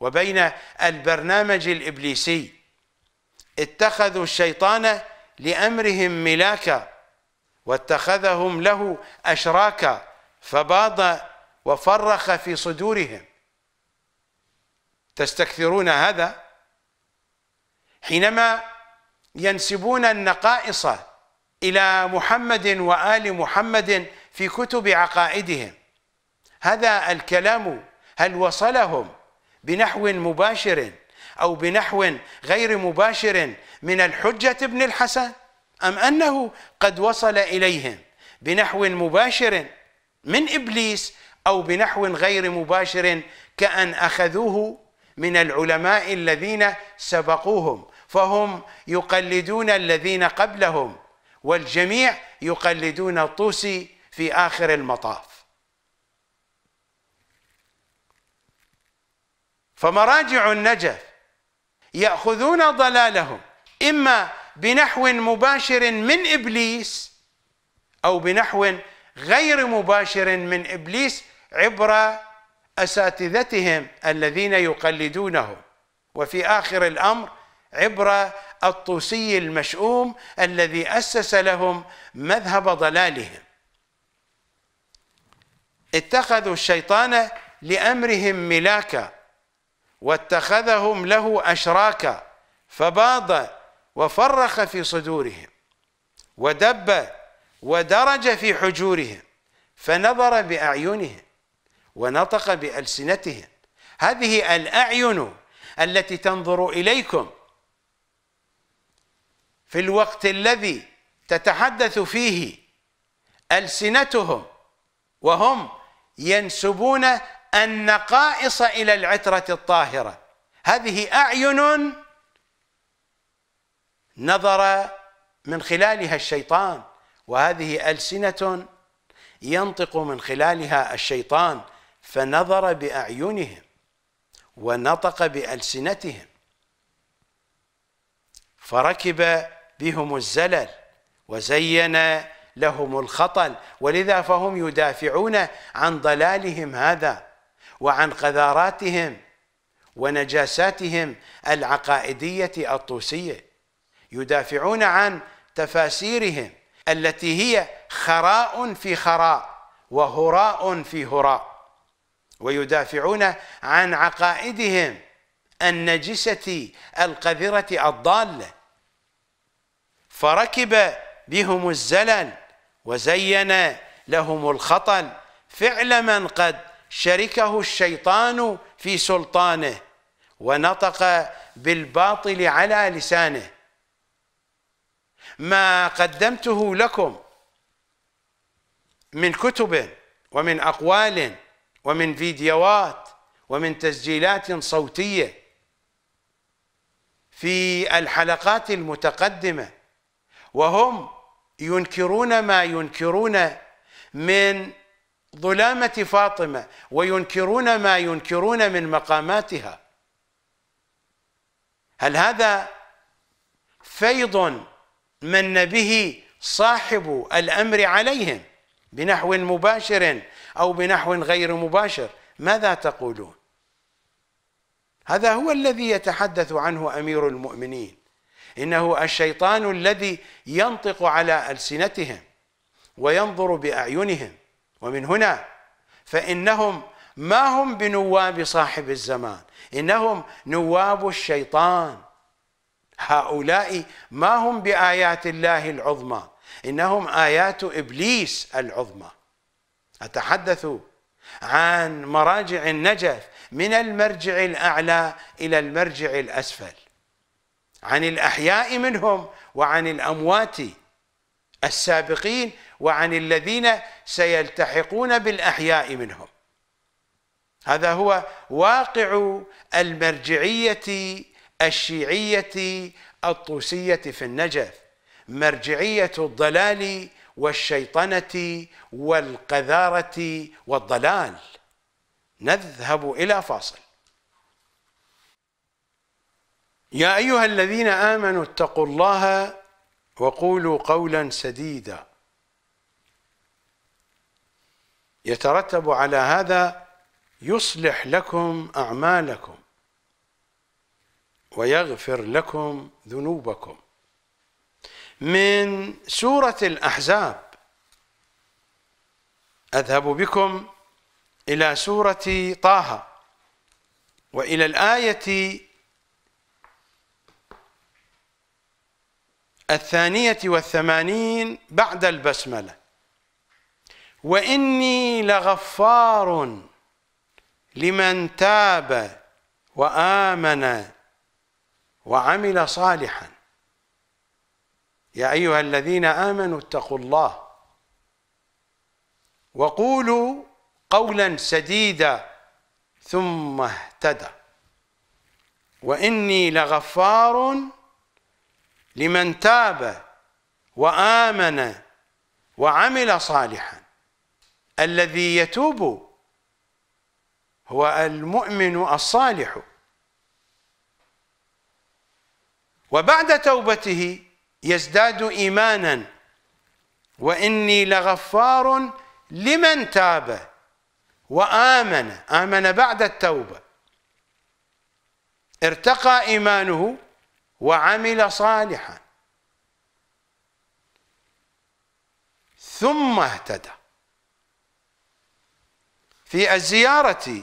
وبين البرنامج الإبليسي. اتخذوا الشيطان لأمرهم ملاكا واتخذهم له أشراكا فباض وفرخ في صدورهم. تستكثرون هذا؟ حينما ينسبون النقائص إلى محمد وآل محمد في كتب عقائدهم هذا الكلام هل وصلهم بنحو مباشر أو بنحو غير مباشر من الحجة ابن الحسن؟ أم أنه قد وصل إليهم بنحو مباشر من إبليس أو بنحو غير مباشر كأن أخذوه من العلماء الذين سبقوهم فهم يقلدون الذين قبلهم والجميع يقلدون الطوسي في آخر المطاف. فمراجع النجف يأخذون ضلالهم إما بنحو مباشر من إبليس أو بنحو غير مباشر من إبليس عبر أساتذتهم الذين يقلدونهم. وفي آخر الأمر عبر الطوسي المشؤوم الذي أسس لهم مذهب ضلالهم. اتخذوا الشيطان لأمرهم ملاكا واتخذهم له أشراكا فباض وفرخ في صدورهم ودب ودرج في حجورهم فنظر بأعينهم ونطق بألسنتهم. هذه الأعين التي تنظر إليكم في الوقت الذي تتحدث فيه ألسنتهم وهم ينسبون النقائص إلى العترة الطاهرة. هذه أعين نظر من خلالها الشيطان وهذه ألسنة ينطق من خلالها الشيطان فنظر بأعينهم ونطق بألسنتهم. فركب بهم الزلل وزين لهم الخطل ولذا فهم يدافعون عن ضلالهم هذا. وعن قذاراتهم ونجاساتهم العقائدية الطوسية يدافعون عن تفاسيرهم التي هي خراء في خراء وهراء في هراء ويدافعون عن عقائدهم النجسة القذرة الضالة. فركب بهم الزلل وزين لهم الخطل فعل من قد شركه الشيطان في سلطانه ونطق بالباطل على لسانه. ما قدمته لكم من كتب ومن أقوال ومن فيديوهات ومن تسجيلات صوتية في الحلقات المتقدمة وهم ينكرون ما ينكرون من ظلامة فاطمة وينكرون ما ينكرون من مقاماتها. هل هذا فيض من به صاحب الأمر عليهم بنحو مباشر أو بنحو غير مباشر؟ ماذا تقولون؟ هذا هو الذي يتحدث عنه أمير المؤمنين. إنه الشيطان الذي ينطق على ألسنتهم وينظر بأعينهم. ومن هنا فإنهم ما هم بنواب صاحب الزمان إنهم نواب الشيطان. هؤلاء ما هم بآيات الله العظمى إنهم آيات إبليس العظمى. أتحدث عن مراجع النجف من المرجع الأعلى إلى المرجع الأسفل. عن الأحياء منهم وعن الأموات السابقين وعن الذين سيلتحقون بالأحياء منهم. هذا هو واقع المرجعية الشيعية الطوسية في النجف. مرجعية الضلال والشيطنة والقذارة والضلال. نذهب إلى فاصل. يا أيها الذين آمنوا اتقوا الله وقولوا قولا سديدا. يترتب على هذا يصلح لكم أعمالكم ويغفر لكم ذنوبكم. من سورة الأحزاب أذهب بكم إلى سورة طه وإلى الآية الثانية والثمانين بعد البسملة. وإني لغفار لمن تاب وآمن وعمل صالحا. يا أيها الذين آمنوا اتقوا الله وقولوا قولا سديدا ثم اهتدى. وإني لغفار لمن تاب وآمن وعمل صالحا. الذي يتوب هو المؤمن الصالح. وبعد توبته يزداد إيمانا وإني لغفار لمن تاب وآمن آمن بعد التوبة. ارتقى إيمانه وعمل صالحا. ثم اهتدى. في الزيارة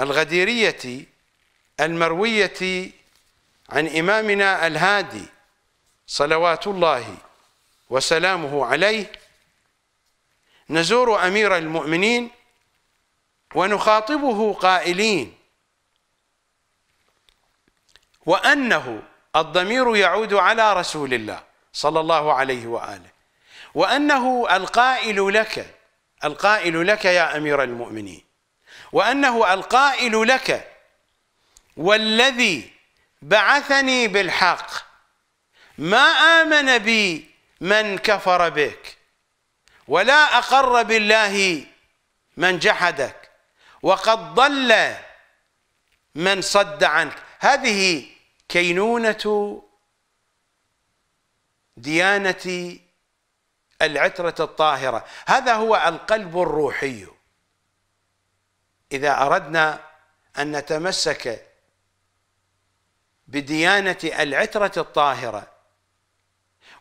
الغديرية المروية عن إمامنا الهادي صلوات الله وسلامه عليه نزور أمير المؤمنين ونخاطبه قائلين وأنه الضمير يعود على رسول الله صلى الله عليه وآله وأنه القائل لك القائل لك يا أمير المؤمنين وأنه القائل لك والذي بعثني بالحق ما آمن بي من كفر بك ولا أقر بالله من جحدك وقد ضل من صد عنك. هذه كينونة ديانة العترة الطاهرة. هذا هو القلب الروحي. إذا أردنا أن نتمسك بديانة العترة الطاهرة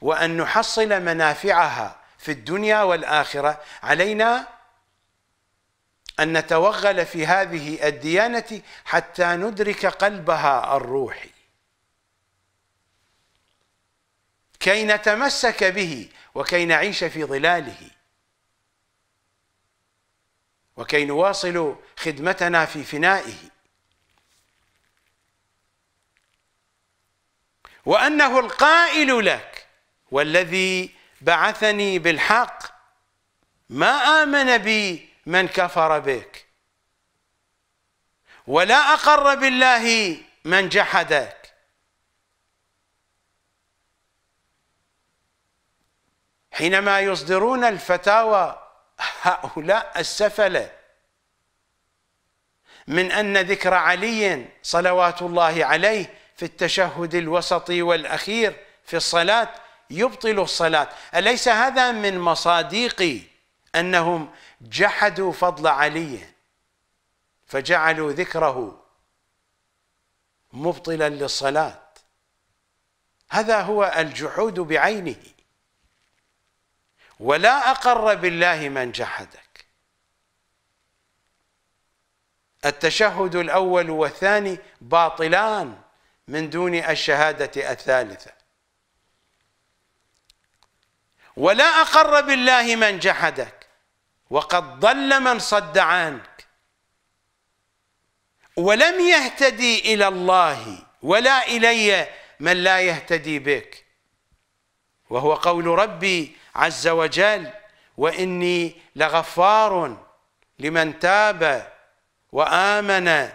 وأن نحصل منافعها في الدنيا والآخرة علينا أن نتوغل في هذه الديانة حتى ندرك قلبها الروحي. كي نتمسك به وكي نعيش في ظلاله. وكي نواصل خدمتنا في فنائه. وأنه القائل لك والذي بعثني بالحق ما آمن بي من كفر بك ولا أقر بالله من جحدك. حينما يصدرون الفتاوى هؤلاء السفلة من أن ذكر علي صلوات الله عليه في التشهد الوسطي والأخير في الصلاة يبطل الصلاة. أليس هذا من مصاديق أنهم جحدوا فضل علي فجعلوا ذكره مبطلا للصلاة؟ هذا هو الجحود بعينه. ولا أقر بالله من جحدك. التشهد الأول والثاني باطلان من دون الشهادة الثالثة. ولا أقر بالله من جحدك وقد ضل من صد عنك. ولم يهتدي إلى الله ولا إلي من لا يهتدي بك. وهو قول ربي عز وجل وإني لغفار لمن تاب وآمن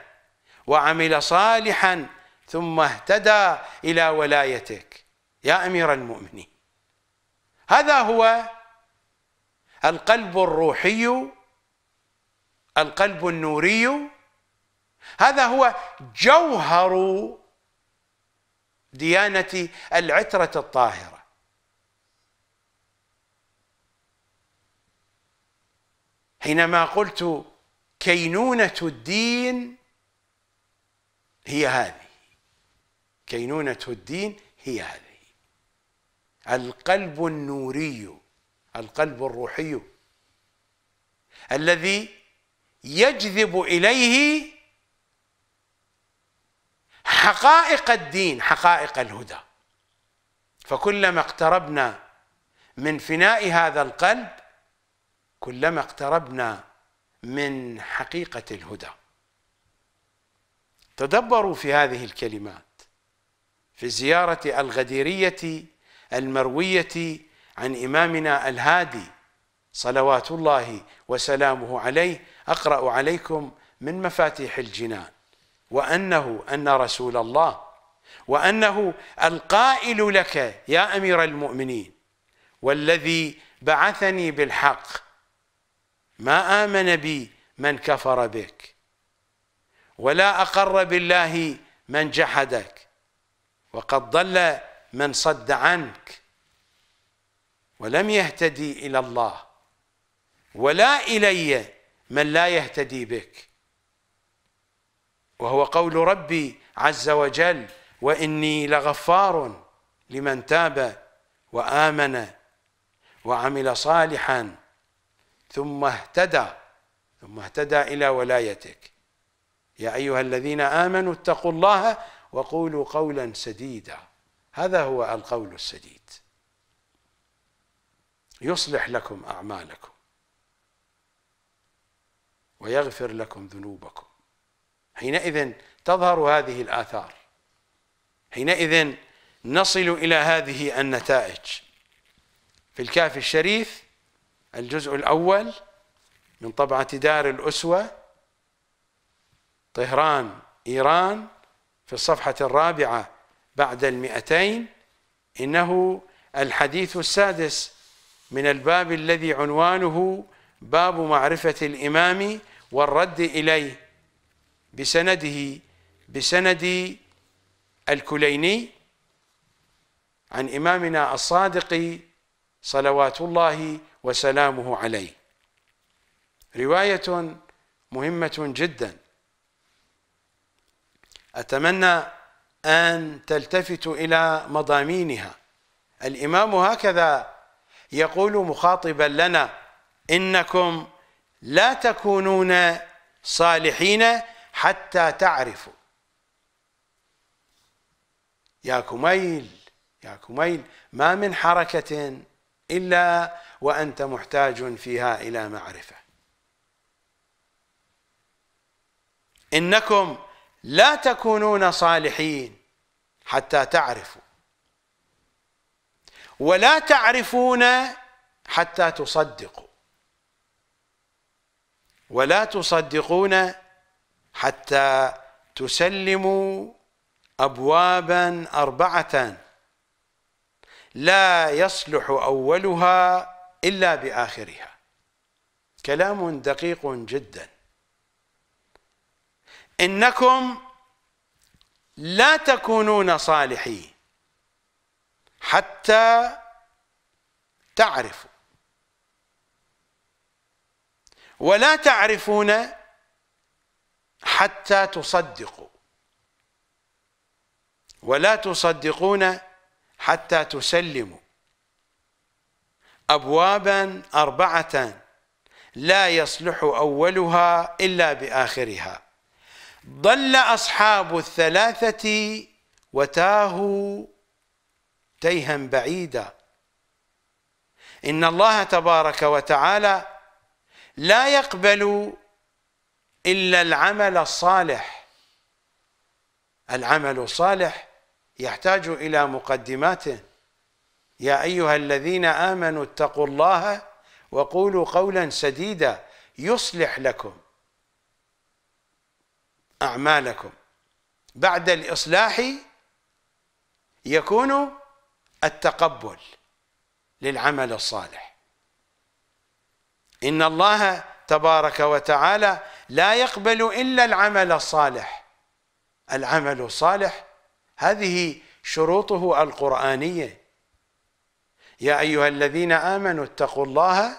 وعمل صالحا ثم اهتدى إلى ولايتك. يا أمير المؤمنين هذا هو القلب الروحي القلب النوري. هذا هو جوهر ديانة العترة الطاهرة. حينما قلت كينونة الدين هي هذه. كينونة الدين هي هذه. القلب النوري القلب الروحي الذي يجذب إليه حقائق الدين حقائق الهدى. فكلما اقتربنا من فناء هذا القلب كلما اقتربنا من حقيقة الهدى. تدبروا في هذه الكلمات في زيارة الغديرية المروية عن إمامنا الهادي صلوات الله وسلامه عليه أقرأ عليكم من مفاتيح الجنان. وأنه أن رسول الله وأنه القائل لك يا أمير المؤمنين والذي بعثني بالحق ما آمن بي من كفر بك ولا أقر بالله من جحدك وقد ضل من صد عنك ولم يهتدي إلى الله ولا إلي من لا يهتدي بك. وهو قول ربي عز وجل وإني لغفار لمن تاب وآمن وعمل صالحا ثم اهتدى ثم اهتدى إلى ولايتك. يا أيها الذين آمنوا اتقوا الله وقولوا قولا سديدا. هذا هو القول السديد. يصلح لكم أعمالكم ويغفر لكم ذنوبكم. حينئذ تظهر هذه الآثار. حينئذ نصل إلى هذه النتائج. في الكافي الشريف الجزء الأول من طبعة دار الأسوة طهران إيران في الصفحة الرابعة بعد المئتين. إنه الحديث السادس من الباب الذي عنوانه باب معرفة الإمام والرد إليه بسنده بسند الكليني عن إمامنا الصادق صلوات الله وسلامه عليه. رواية مهمة جدا. أتمنى أن تلتفتوا إلى مضامينها. الإمام هكذا يقول مخاطبا لنا إنكم لا تكونون صالحين حتى تعرفوا. يا كميل يا كميل ما من حركة إلا وأنت محتاج فيها إلى معرفة. إنكم لا تكونون صالحين حتى تعرفوا. ولا تعرفون حتى تصدقوا. ولا تصدقون حتى تسلموا ابوابا أربعة. لا يصلح أولها إلا بآخرها. كلام دقيق جدا. إنكم لا تكونون صالحين حتى تعرفوا. ولا تعرفون حتى تصدقوا. ولا تصدقون حتى تسلموا. ابوابا أربعة لا يصلح أولها إلا بآخرها. ضل أصحاب الثلاثة وتاهوا تيها بعيدا. إن الله تبارك وتعالى لا يقبل إلا العمل الصالح. العمل الصالح يحتاج إلى مقدمات يا أيها الذين آمنوا اتقوا الله وقولوا قولا سديدا يصلح لكم أعمالكم. بعد الإصلاح يكون التقبل للعمل الصالح. إن الله تبارك وتعالى لا يقبل إلا العمل الصالح. العمل الصالح هذه شروطه القرآنية. يا أيها الذين آمنوا اتقوا الله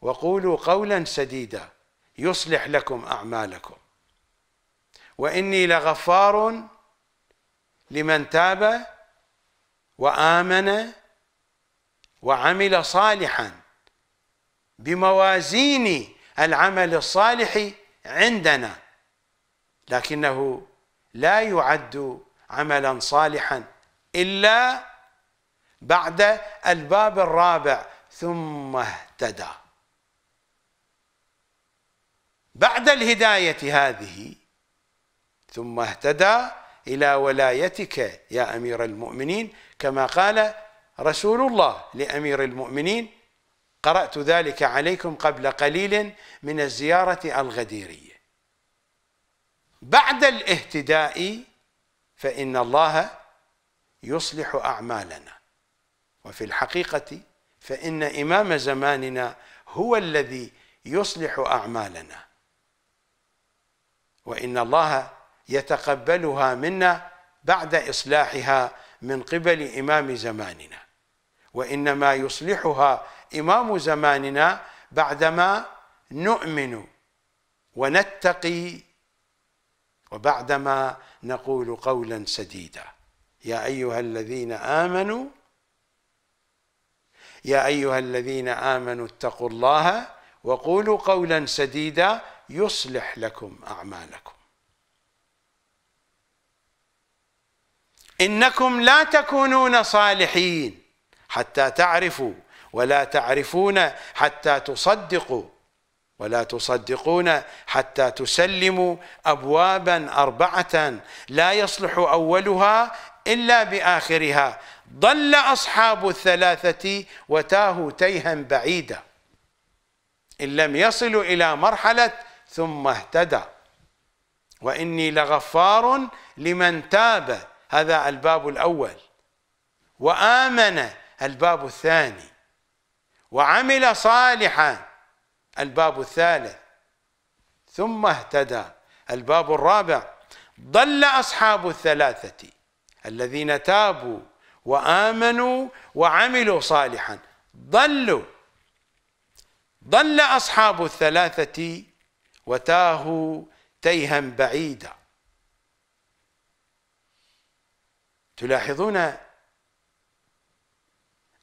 وقولوا قولا سديدا يصلح لكم أعمالكم. وإني لغفار لمن تاب وآمن وعمل صالحا بموازين العمل الصالح عندنا لكنه لا يعد عملا صالحا إلا بعد الباب الرابع ثم اهتدى. بعد الهداية هذه ثم اهتدى إلى ولايتك يا أمير المؤمنين. كما قال رسول الله لأمير المؤمنين قرأت ذلك عليكم قبل قليل من الزيارة الغديرية. بعد الاهتداء فإن الله يصلح أعمالنا. وفي الحقيقة فإن إمام زماننا هو الذي يصلح أعمالنا. وإن الله يتقبلها منا بعد إصلاحها من قبل إمام زماننا. وإنما يصلحها إمام زماننا بعدما نؤمن ونتقي وبعدما نقول قولا سديدا. يا أيها الذين آمنوا يا أيها الذين آمنوا اتقوا الله وقولوا قولا سديدا يصلح لكم أعمالكم. إنكم لا تكونون صالحين حتى تعرفوا ولا تعرفون حتى تصدقوا ولا تصدقون حتى تسلموا أبوابا أربعة لا يصلح أولها إلا بآخرها. ضل أصحاب الثلاثة وتاهوا تيها بعيدا. إن لم يصلوا إلى مرحلة ثم اهتدى. وإني لغفار لمن تاب. هذا الباب الأول. وآمن الباب الثاني. وعمل صالحا الباب الثالث. ثم اهتدى. الباب الرابع. ضل أصحاب الثلاثة. الذين تابوا وآمنوا وعملوا صالحا. ضلوا. ضل أصحاب الثلاثة وتاهوا تيها بعيدا. تلاحظون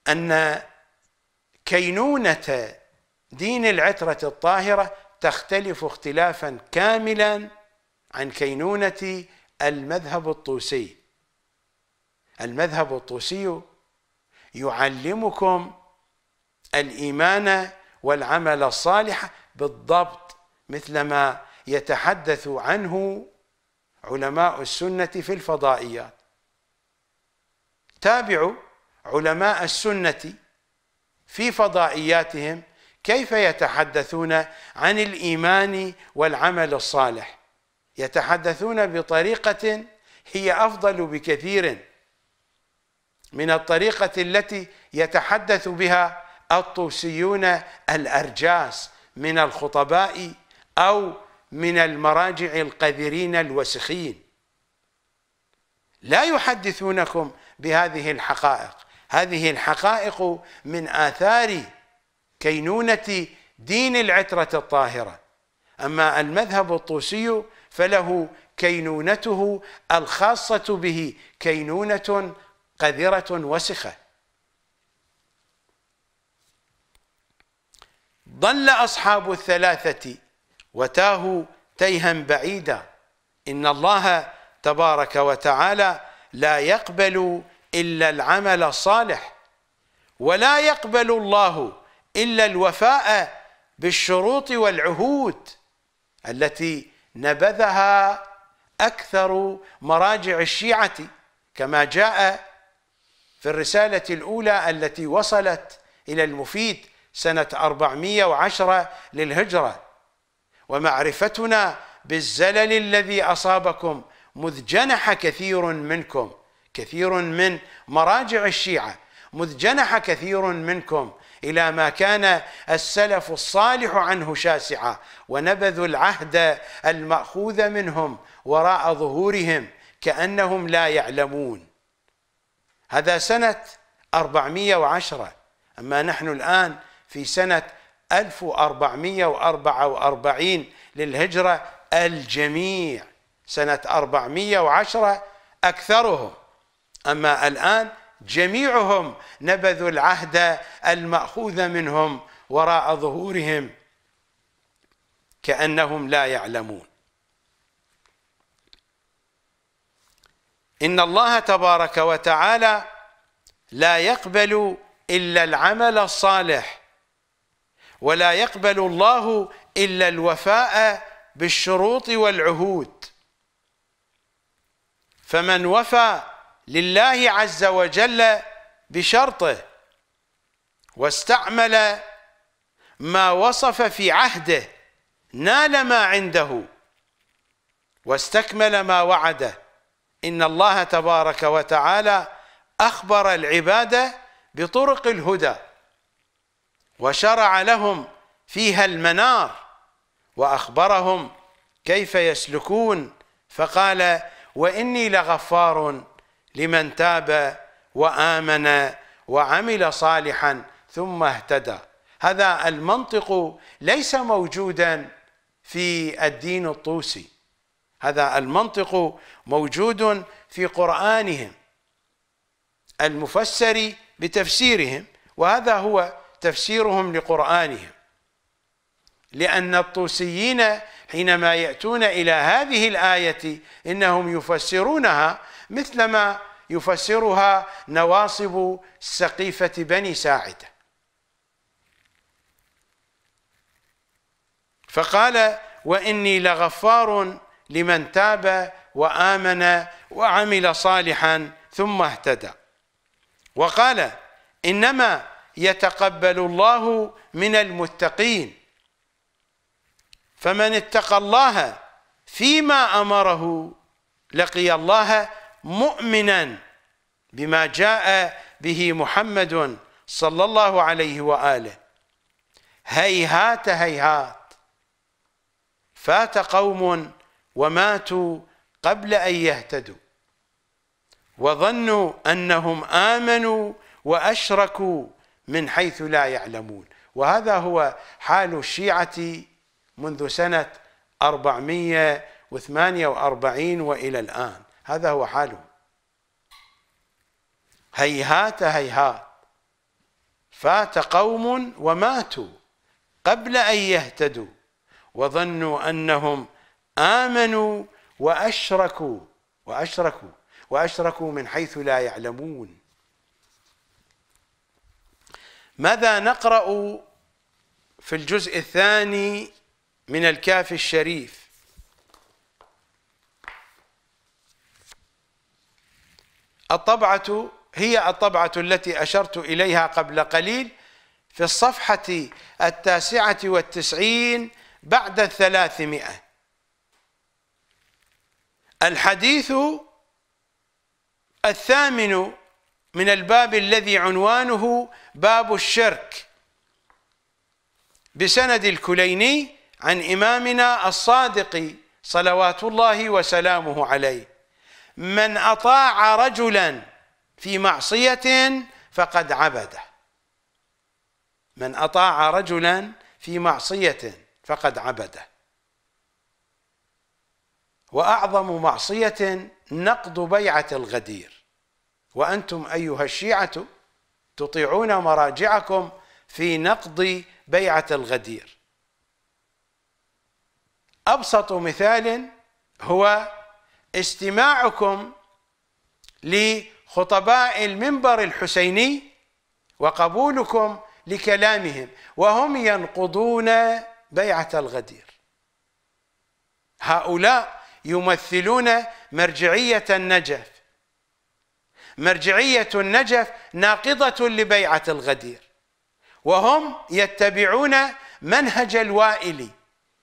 أن كينونة دين العترة الطاهرة تختلف اختلافا كاملا عن كينونة المذهب الطوسي. المذهب الطوسي يعلمكم الإيمان والعمل الصالح بالضبط مثلما يتحدث عنه علماء السنة في الفضائيات. تابعوا علماء السنة في فضائياتهم كيف يتحدثون عن الإيمان والعمل الصالح. يتحدثون بطريقة هي أفضل بكثير. من الطريقة التي يتحدث بها الطوسيون الأرجاس من الخطباء أو من المراجع القذرين الوسخين. لا يحدثونكم بهذه الحقائق. هذه الحقائق من آثار كينونة دين العترة الطاهرة. أما المذهب الطوسي فله كينونته الخاصة به كينونة قذرة وسخة. ضل أصحاب الثلاثة وتاهوا تيها بعيدا. إن الله تبارك وتعالى لا يقبل إلا العمل الصالح ولا يقبل الله إلا الوفاء بالشروط والعهود التي نبذها أكثر مراجع الشيعة كما جاء في الرسالة الأولى التي وصلت إلى المفيد سنة 410 للهجرة. ومعرفتنا بالزلل الذي أصابكم مذ جنح كثير منكم كثير من مراجع الشيعة مذ جنح كثير منكم إلى ما كان السلف الصالح عنه شاسعا ونبذوا العهد المأخوذ منهم وراء ظهورهم كأنهم لا يعلمون. هذا سنة 410 أما نحن الآن في سنة 1444 للهجرة الجميع. سنة 410 أكثرهم. أما الآن جميعهم نبذوا العهد المأخوذ منهم وراء ظهورهم. كأنهم لا يعلمون. إن الله تبارك وتعالى لا يقبل إلا العمل الصالح ولا يقبل الله إلا الوفاء بالشروط والعهود. فمن وفى لله عز وجل بشرطه واستعمل ما وصف في عهده نال ما عنده واستكمل ما وعده. إن الله تبارك وتعالى أخبر العباد بطرق الهدى وشرع لهم فيها المنار وأخبرهم كيف يسلكون فقال وإني لغفار لمن تاب وآمن وعمل صالحا ثم اهتدى. هذا المنطق ليس موجودا في الدين الطوسي. هذا المنطق موجود في قرآنهم المفسر بتفسيرهم وهذا هو تفسيرهم لقرآنهم. لأن الطوسيين حينما يأتون إلى هذه الآية إنهم يفسرونها مثلما يفسرها نواصب سقيفة بني ساعدة. فقال وإني لغفار لمن تاب وآمن وعمل صالحا ثم اهتدى. وقال إنما يتقبل الله من المتقين. فمن اتقى الله فيما أمره لقي الله مؤمنا بما جاء به محمد صلى الله عليه وآله. هيهات هيهات. فات قوم وماتوا قبل أن يهتدوا. وظنوا أنهم آمنوا وأشركوا من حيث لا يعلمون. وهذا هو حال الشيعة منذ سنة 448 وإلى الآن. هذا هو حالهم. هيهات هيهات. فات قوم وماتوا قبل أن يهتدوا. وظنوا أنهم آمنوا وأشركوا وأشركوا وأشركوا من حيث لا يعلمون. ماذا نقرأ في الجزء الثاني من الكاف الشريف؟ الطبعة هي الطبعة التي أشرت إليها قبل قليل في الصفحة التاسعة والتسعين بعد الثلاثمائة. الحديث الثامن من الباب الذي عنوانه باب الشرك. بسند الكليني عن إمامنا الصادق صلوات الله وسلامه عليه. من أطاع رجلا في معصية فقد عبده. من أطاع رجلا في معصية فقد عبده. وأعظم معصية نقض بيعة الغدير. وأنتم أيها الشيعة تطيعون مراجعكم في نقض بيعة الغدير. أبسط مثال هو استماعكم لخطباء المنبر الحسيني وقبولكم لكلامهم وهم ينقضون بيعة الغدير. هؤلاء يمثلون مرجعية النجف. مرجعية النجف ناقضة لبيعة الغدير. وهم يتبعون منهج الوائلي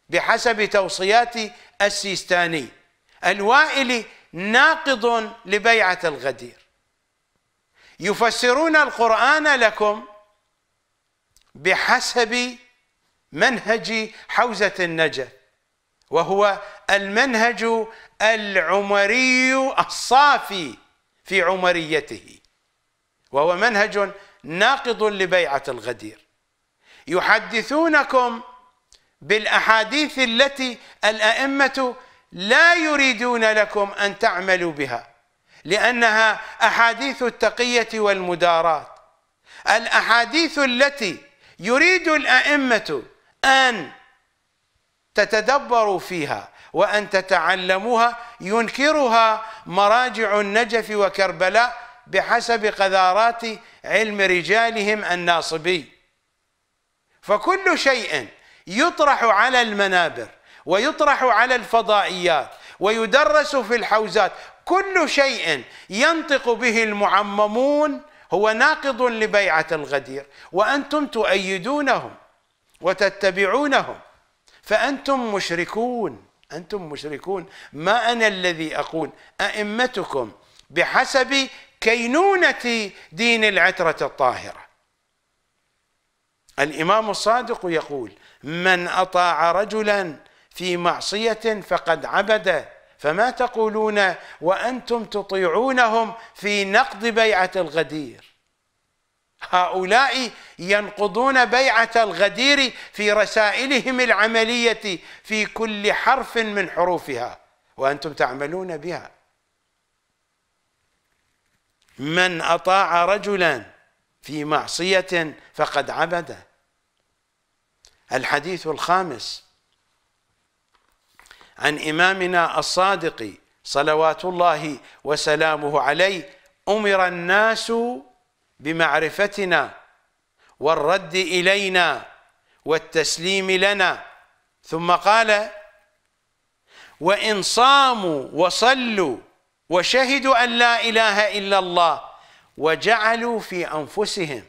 بحسب توصيات السيستاني. الوائلي ناقض لبيعة الغدير. يفسرون القرآن لكم بحسب منهج حوزة النجف. وهو المنهج العمري الصافي في عمريته. وهو منهج ناقض لبيعة الغدير. يحدثونكم بالأحاديث التي الأئمة لا يريدون لكم أن تعملوا بها لأنها أحاديث التقية والمداراة الأحاديث التي يريد الأئمة أن تتدبروا فيها وأن تتعلموها ينكرها مراجع النجف وكربلاء بحسب قذارات علم رجالهم الناصبي. فكل شيء يطرح على المنابر ويطرح على الفضائيات ويدرس في الحوزات. كل شيء ينطق به المعممون هو ناقض لبيعة الغدير. وأنتم تؤيدونهم وتتبعونهم فأنتم مشركون. أنتم مشركون. ما أنا الذي أقول؟ أئمتكم بحسب كينونة دين العترة الطاهرة. الإمام الصادق يقول من أطاع رجلا في معصية فقد عبد. فما تقولون وأنتم تطيعونهم في نقض بيعة الغدير؟ هؤلاء ينقضون بيعة الغدير في رسائلهم العملية في كل حرف من حروفها. وأنتم تعملون بها. من أطاع رجلا في معصية فقد عبد. الحديث الخامس. عن إمامنا الصادق صلوات الله وسلامه عليه أمر الناس بمعرفتنا والرد إلينا والتسليم لنا. ثم قال وإن صاموا وصلوا وشهدوا أن لا إله إلا الله وجعلوا في أنفسهم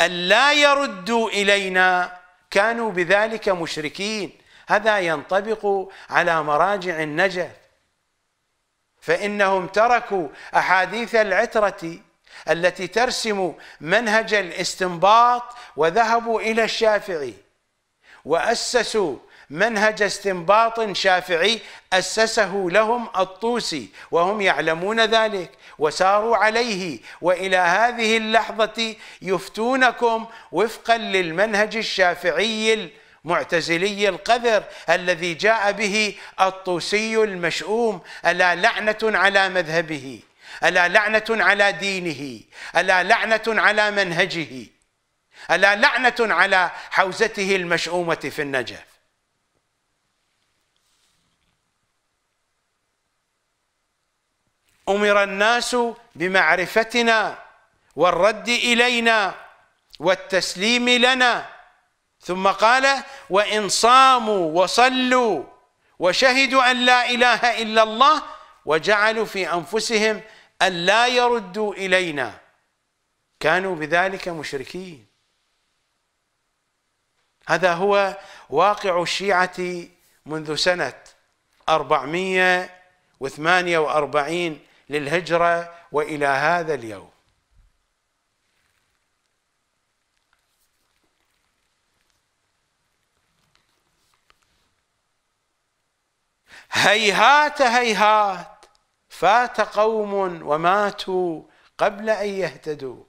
أن لا يردوا إلينا كانوا بذلك مشركين. هذا ينطبق على مراجع النجف. فإنهم تركوا أحاديث العترة التي ترسم منهج الاستنباط وذهبوا إلى الشافعي. وأسسوا منهج استنباط شافعي أسسه لهم الطوسي وهم يعلمون ذلك. وساروا عليه. وإلى هذه اللحظة يفتونكم وفقا للمنهج الشافعي المعتزلي القذر الذي جاء به الطوسي المشؤوم ألا لعنة على مذهبه. ألا لعنة على دينه؟ ألا لعنة على منهجه؟ ألا لعنة على حوزته المشؤومة في النجف؟ أمر الناس بمعرفتنا والرد إلينا والتسليم لنا. ثم قال وإن صاموا وصلوا وشهدوا أن لا إله إلا الله وجعلوا في أنفسهم أن لا يردوا إلينا. كانوا بذلك مشركين. هذا هو واقع الشيعة منذ سنة 448 للهجرة وإلى هذا اليوم. هيهات هيهات. فات قوم وماتوا قبل أن يهتدوا.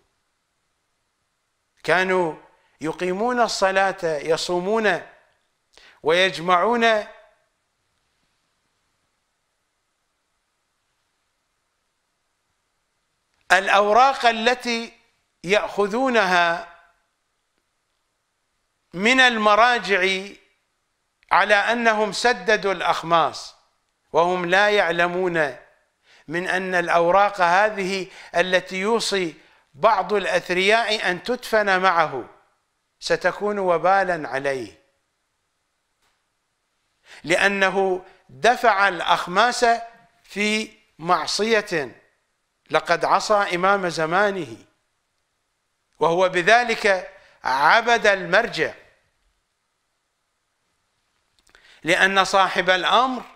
كانوا يقيمون الصلاة يصومون ويجمعون الأوراق التي يأخذونها من المراجع على أنهم سددوا الأخماس وهم لا يعلمون من أن الأوراق هذه التي يوصي بعض الأثرياء أن تدفن معه. ستكون وبالا عليه. لأنه دفع الأخماس في معصية. لقد عصى إمام زمانه. وهو بذلك عبد المرجع. لأن صاحب الأمر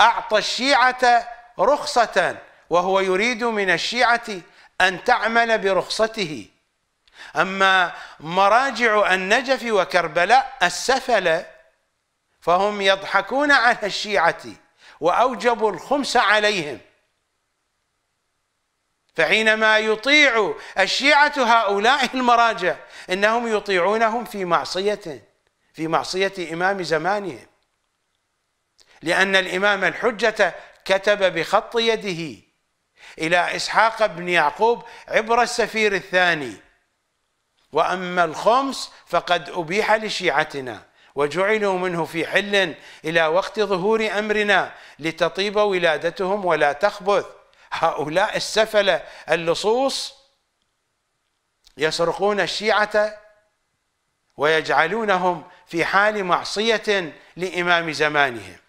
أعطى الشيعة رخصة وهو يريد من الشيعة أن تعمل برخصته. أما مراجع النجف وكربلاء السفل فهم يضحكون على الشيعة وأوجبوا الخمس عليهم. فحينما يطيع الشيعة هؤلاء المراجع إنهم يطيعونهم في معصية في معصية إمام زمانهم. لأن الإمام الحجة كتب بخط يده إلى إسحاق بن يعقوب عبر السفير الثاني. وأما الخمس فقد أبيح لشيعتنا وجعلوا منه في حل إلى وقت ظهور أمرنا لتطيب ولادتهم ولا تخبث. هؤلاء السفلة اللصوص يسرقون الشيعة ويجعلونهم في حال معصية لإمام زمانهم.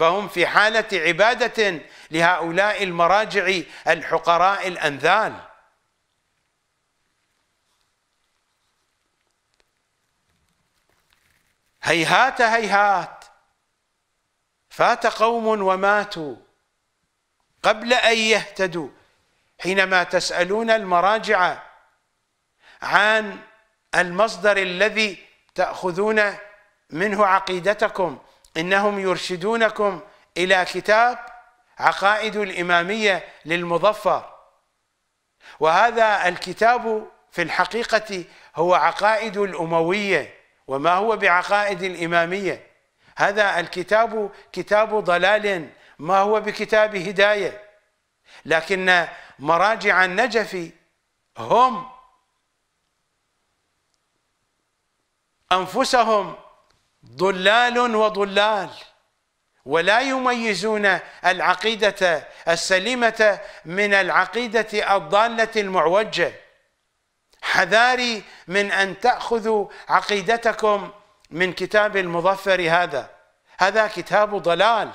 فهم في حالة عبادة لهؤلاء المراجع الحقراء الأنذال. هيهات هيهات. فات قوم وماتوا قبل أن يهتدوا حينما تسألون المراجع عن المصدر الذي تأخذون منه عقيدتكم. إنهم يرشدونكم إلى كتاب عقائد الإمامية للمظفر. وهذا الكتاب في الحقيقة هو عقائد الأموية وما هو بعقائد الإمامية. هذا الكتاب كتاب ضلال ما هو بكتاب هداية. لكن مراجع النجف هم أنفسهم. ضلال وضلال. ولا يميزون العقيدة السليمة من العقيدة الضالة المعوجة. حذاري من أن تأخذوا عقيدتكم من كتاب المظفر هذا. هذا كتاب ضلال.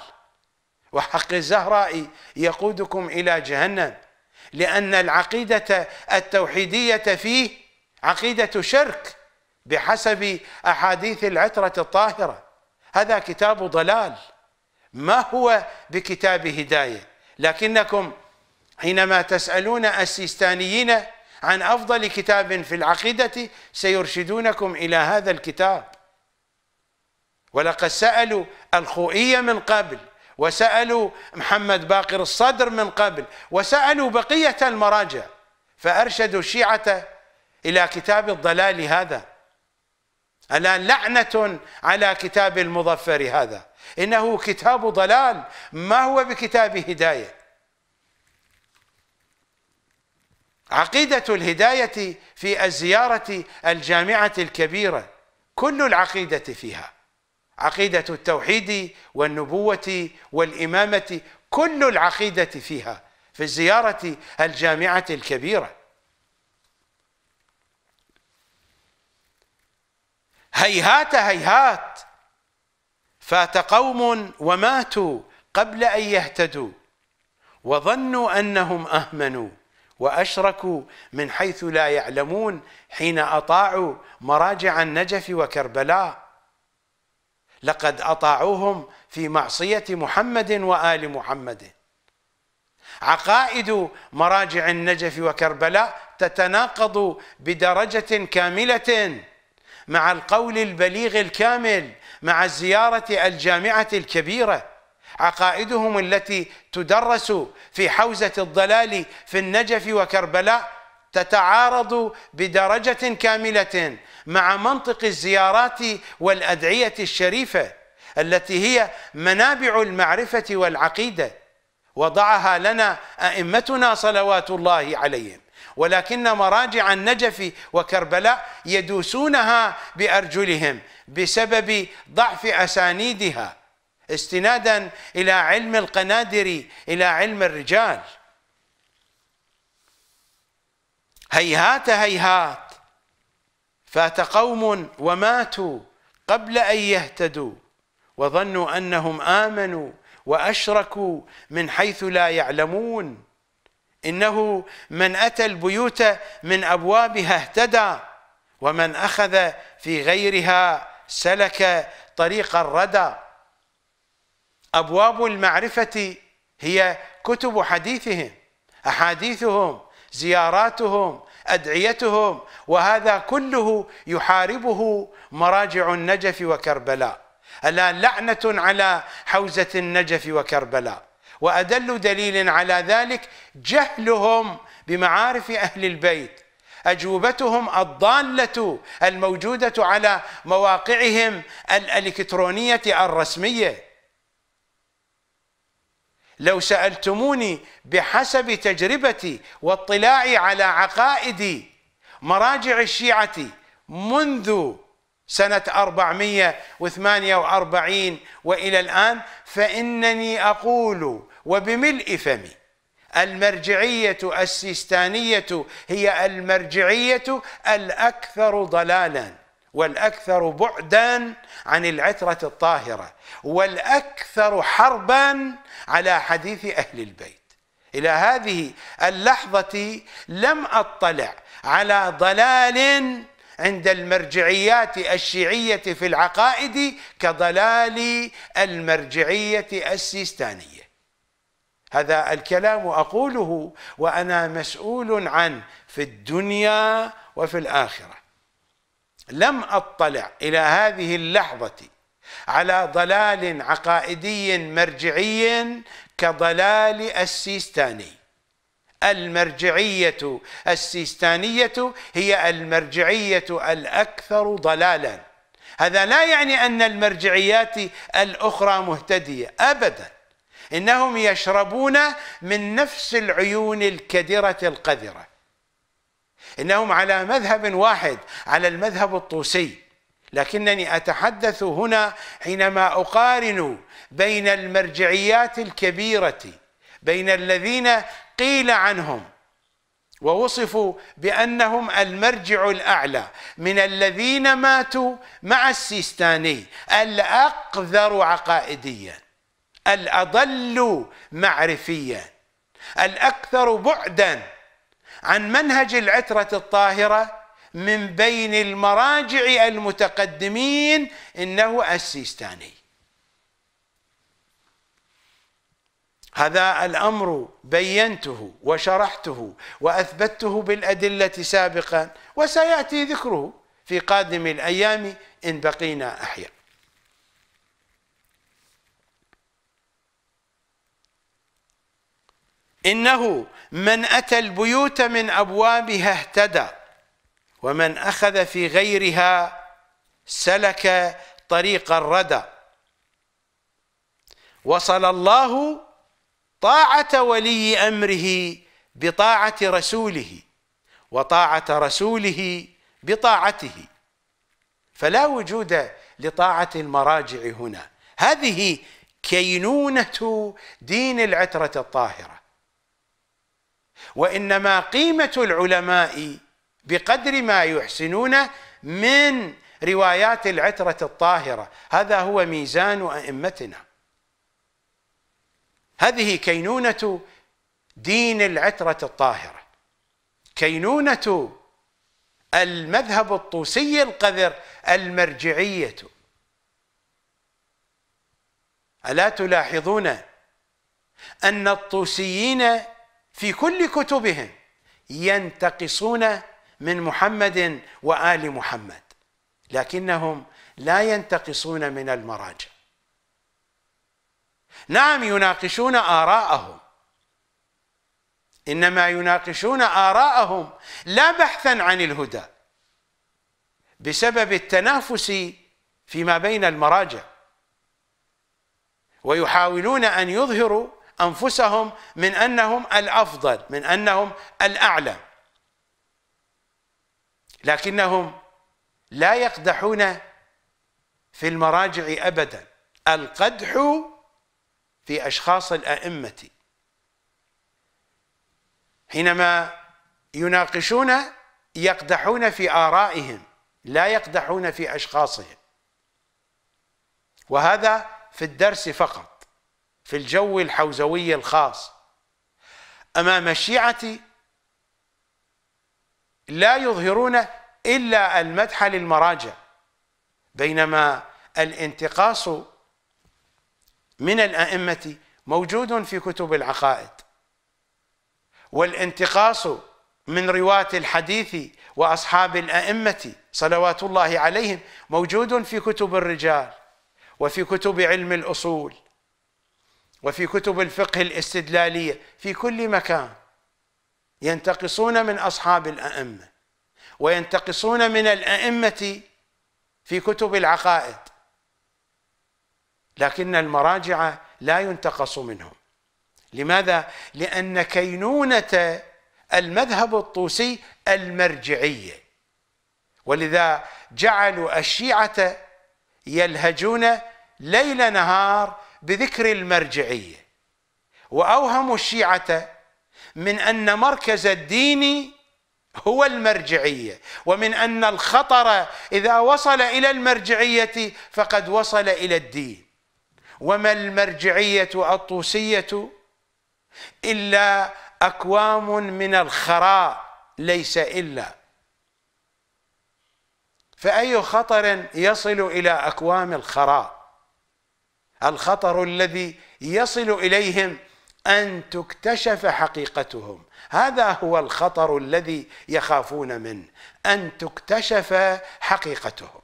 وحق الزهراء يقودكم إلى جهنم. لأن العقيدة التوحيدية فيه عقيدة شرك. بحسب أحاديث العترة الطاهرة. هذا كتاب ضلال. ما هو بكتاب هداية؟ لكنكم حينما تسألون السيستانيين عن أفضل كتاب في العقيدة سيرشدونكم إلى هذا الكتاب. ولقد سألوا الخوئية من قبل وسألوا محمد باقر الصدر من قبل وسألوا بقية المراجع فأرشدوا الشيعة إلى كتاب الضلال هذا. ألا لعنة على كتاب المظفر هذا؟ إنه كتاب ضلال. ما هو بكتاب هداية؟ عقيدة الهداية في الزيارة الجامعة الكبيرة كل العقيدة فيها. عقيدة التوحيد والنبوة والإمامة كل العقيدة فيها في الزيارة الجامعة الكبيرة. هيهات هيهات. فات قوم وماتوا قبل أن يهتدوا وظنوا أنهم أهمنوا وأشركوا من حيث لا يعلمون حين أطاعوا مراجع النجف وكربلاء. لقد أطاعوهم في معصية محمد وآل محمد. عقائد مراجع النجف وكربلاء تتناقض بدرجة كاملة. مع القول البليغ الكامل مع الزيارة الجامعة الكبيرة. عقائدهم التي تدرس في حوزة الضلال في النجف وكربلاء تتعارض بدرجة كاملة مع منطق الزيارات والأدعية الشريفة التي هي منابع المعرفة والعقيدة. وضعها لنا أئمتنا صلوات الله عليهم. ولكن مراجع النجف وكربلاء يدوسونها بأرجلهم بسبب ضعف أسانيدها استنادا إلى علم القنادر إلى علم الرجال. هيهات هيهات فات قوم وماتوا قبل أن يهتدوا وظنوا أنهم آمنوا وأشركوا من حيث لا يعلمون. إنه من أتى البيوت من أبوابها اهتدى ومن أخذ في غيرها سلك طريق الردى. أبواب المعرفة هي كتب حديثهم أحاديثهم زياراتهم أدعيتهم وهذا كله يحاربه مراجع النجف وكربلاء. الا لعنة على حوزة النجف وكربلاء. وأدل دليل على ذلك جهلهم بمعارف أهل البيت. أجوبتهم الضالة الموجودة على مواقعهم الإلكترونية الرسمية. لو سألتموني بحسب تجربتي واطلاعي على عقائد مراجع الشيعة منذ سنة 448 وإلى الآن فإنني أقول وبملء فمي المرجعية السيستانية هي المرجعية الأكثر ضلالا والأكثر بعدا عن العترة الطاهرة والأكثر حربا على حديث أهل البيت. إلى هذه اللحظة لم أطلع على ضلال عند المرجعيات الشيعية في العقائد كضلال المرجعية السيستانية. هذا الكلام أقوله وأنا مسؤول عنه في الدنيا وفي الآخرة. لم أطلع إلى هذه اللحظة على ضلال عقائدي مرجعي كضلال السيستاني. المرجعية. السيستانية هي المرجعية الأكثر ضلالا. هذا لا يعني أن المرجعيات الأخرى مهتدية أبدا. إنهم يشربون من نفس العيون الكدرة القذرة. إنهم على مذهب واحد على المذهب الطوسي. لكنني أتحدث هنا حينما أقارن بين المرجعيات الكبيرة بين الذين قيل عنهم ووصفوا بأنهم المرجع الأعلى من الذين ماتوا مع السيستاني الأقذر عقائديا الأضل معرفيا الأكثر بعدا عن منهج العترة الطاهرة من بين المراجع المتقدمين إنه السيستاني. هذا الأمر بينته وشرحته وأثبته بالأدلة سابقا وسيأتي ذكره في قادم الأيام إن بقينا أحياء. إنه من أتى البيوت من أبوابها اهتدى ومن أخذ في غيرها سلك طريق الردى. وصل الله طاعة ولي أمره بطاعة رسوله وطاعة رسوله بطاعته. فلا وجود لطاعة المراجع هنا. هذه كينونة دين العترة الطاهرة. وإنما قيمة العلماء بقدر ما يحسنون من روايات العترة الطاهرة. هذا هو ميزان أئمتنا. هذه كينونة دين العترة الطاهرة. كينونة المذهب الطوسي القذر المرجعية. ألا تلاحظون أن الطوسيين في كل كتبهم ينتقصون من محمد وآل محمد لكنهم لا ينتقصون من المراجع. نعم يناقشون آراءهم. إنما يناقشون آراءهم لا بحثا عن الهدى بسبب التنافس فيما بين المراجع. ويحاولون أن يظهروا أنفسهم من أنهم الأفضل من أنهم الأعلى. لكنهم لا يقدحون في المراجع أبدا. القدح في أشخاص الأئمة. حينما يناقشون يقدحون في آرائهم لا يقدحون في أشخاصهم. وهذا في الدرس فقط في الجو الحوزوي الخاص. امام الشيعه لا يظهرون إلا المدح للمراجع بينما الانتقاص من الأئمة موجود في كتب العقائد. والانتقاص من رواة الحديث وأصحاب الأئمة صلوات الله عليهم موجود في كتب الرجال وفي كتب علم الأصول وفي كتب الفقه الاستدلالية في كل مكان. ينتقصون من أصحاب الأئمة وينتقصون من الأئمة في كتب العقائد. لكن المراجع لا ينتقص منهم. لماذا؟ لأن كينونة المذهب الطوسي المرجعية ولذا جعلوا الشيعة يلهجون ليل نهار بذكر المرجعية وأوهموا الشيعة من أن مركز الدين هو المرجعية ومن أن الخطر إذا وصل إلى المرجعية فقد وصل إلى الدين. وما المرجعية الطوسية إلا أكوام من الخراء ليس إلا. فأي خطر يصل إلى أكوام الخراء؟ الخطر الذي يصل إليهم أن تكتشف حقيقتهم. هذا هو الخطر الذي يخافون منه أن تكتشف حقيقتهم.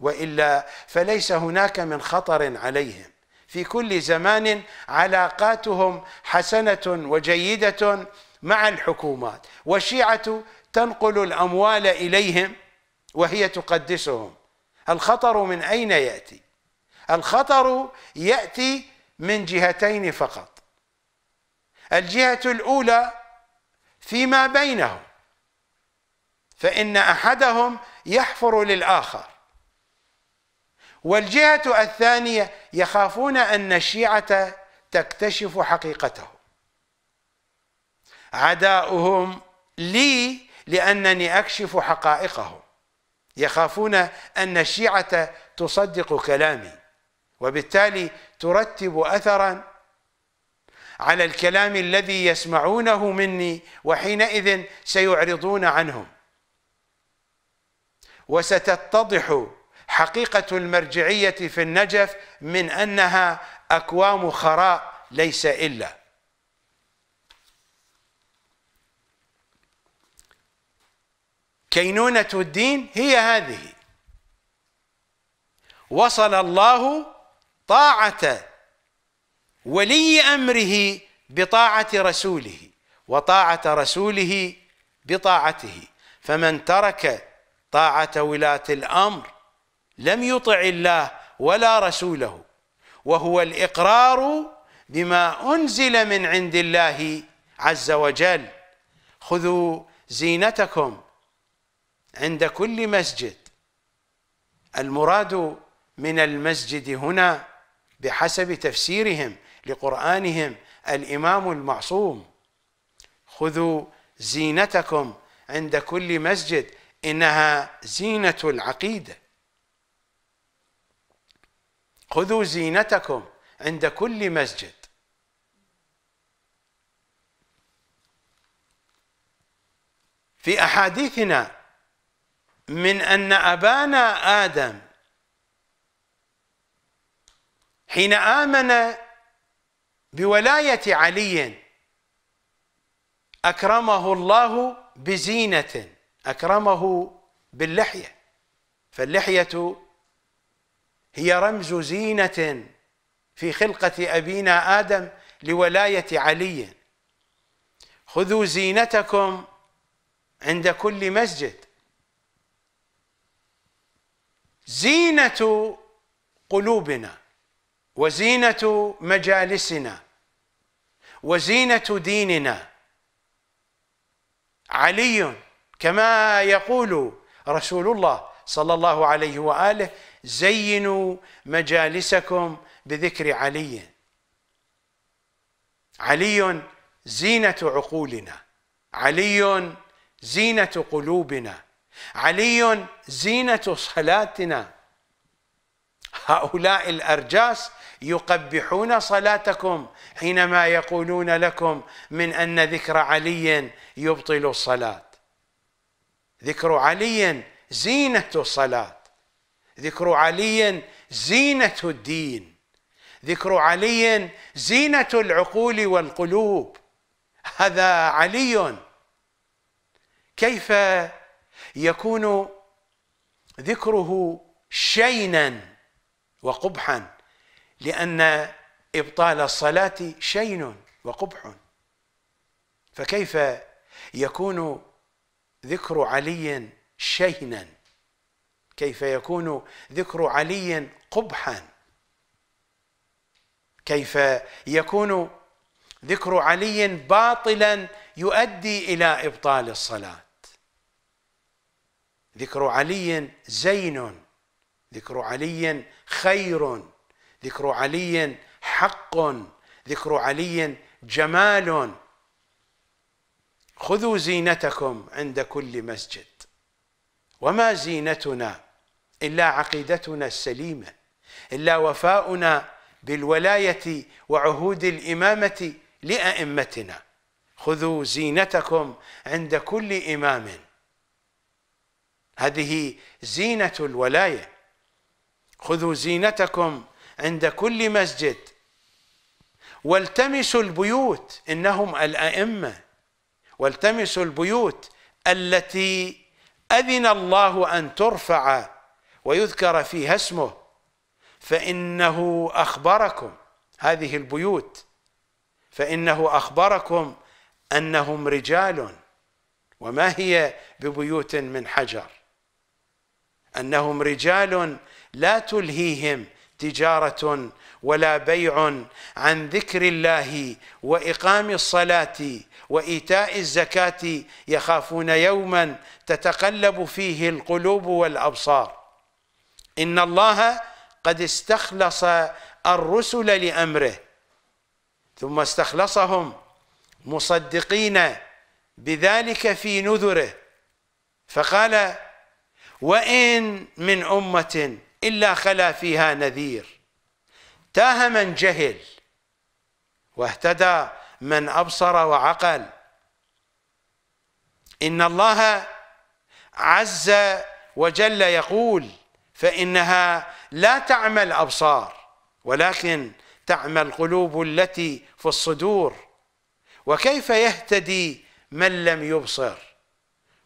وإلا فليس هناك من خطر عليهم. في كل زمان علاقاتهم حسنة وجيدة مع الحكومات. والشيعة تنقل الأموال إليهم وهي تقدسهم. الخطر من أين يأتي؟ الخطر يأتي من جهتين فقط. الجهة الأولى فيما بينهم فإن أحدهم يحفر للآخر. والجهة الثانية يخافون أن الشيعة تكتشف حقيقته. عداؤهم لي لأنني أكشف حقائقهم. يخافون أن الشيعة تصدق كلامي وبالتالي ترتب أثرا على الكلام الذي يسمعونه مني وحينئذ سيعرضون عنهم. وستتضح حقيقة المرجعية في النجف من أنها أكوام خراء ليس إلا. كينونة الدين هي هذه. وصل الله طاعة ولي أمره بطاعة رسوله وطاعة رسوله بطاعته. فمن ترك طاعة ولاة الأمر لم يطع الله ولا رسوله وهو الإقرار بما أنزل من عند الله عز وجل. خذوا زينتكم عند كل مسجد. المراد من المسجد هنا بحسب تفسيرهم لقرآنهم الإمام المعصوم. خذوا زينتكم عند كل مسجد إنها زينة العقيدة. خذوا زينتكم عند كل مسجد. في أحاديثنا من أن أبانا آدم حين آمن بولاية علي أكرمه الله بزينة أكرمه باللحية. فاللحية هي رمز زينة في خلقة أبينا آدم لولاية علي. خذوا زينتكم عند كل مسجد. زينة قلوبنا وزينة مجالسنا وزينة ديننا. علي كما يقول رسول الله صلى الله عليه وآله زينوا مجالسكم بذكر علي. علي زينة عقولنا. علي زينة قلوبنا. علي زينة صلاتنا. هؤلاء الأرجاس يقبحون صلاتكم حينما يقولون لكم من أن ذكر علي يبطل الصلاة. ذكر علي زينة الصلاة. ذكر علي زينة الدين ذكر علي زينة العقول والقلوب. هذا علي. كيف يكون ذكره شينا وقبحا؟ لأن إبطال الصلاة شين وقبح. فكيف يكون ذكر علي شينا؟ كيف يكون ذكر علي قبحا. كيف يكون ذكر علي باطلا يؤدي إلى إبطال الصلاة. ذكر علي زين ذكر علي خير ذكر علي حق ذكر علي جمال. خذوا زينتكم عند كل مسجد. وما زينتنا إلا عقيدتنا السليمة إلا وفاؤنا بالولاية وعهود الإمامة لأئمتنا. خذوا زينتكم عند كل إمام. هذه زينة الولاية. خذوا زينتكم عند كل مسجد. والتمسوا البيوت إنهم الأئمة. والتمسوا البيوت التي أذن الله أن ترفع ويذكر فيها اسمه فإنه أخبركم. هذه البيوت. فإنه أخبركم أنهم رجال. وما هي ببيوت من حجر؟ أنهم رجال لا تلهيهم تجارة ولا بيع عن ذكر الله وإقام الصلاة وإيتاء الزكاة. يخافون يوما تتقلب فيه القلوب والأبصار. إن الله قد استخلص الرسل لأمره ثم استخلصهم مصدقين بذلك في نذره. فقال وإن من أمة إلا خلا فيها نذير تاه من جهل واهتدى من أبصر وعقل. إن الله عز وجل يقول فإنها لا تعمى الابصار ولكن تعمى القلوب التي في الصدور. وكيف يهتدي من لم يبصر؟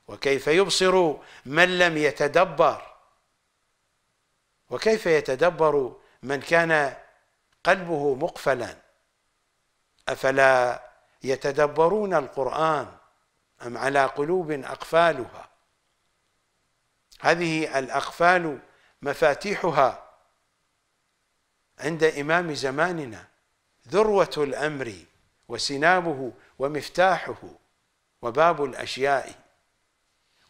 وكيف يبصر من لم يتدبر؟ وكيف يتدبر من كان قلبه مقفلا؟ أفلا يتدبرون القرآن أم على قلوب أقفالها؟ هذه الأقفال مفاتيحها عند إمام زماننا ذروة الأمر وسنامه ومفتاحه وباب الأشياء.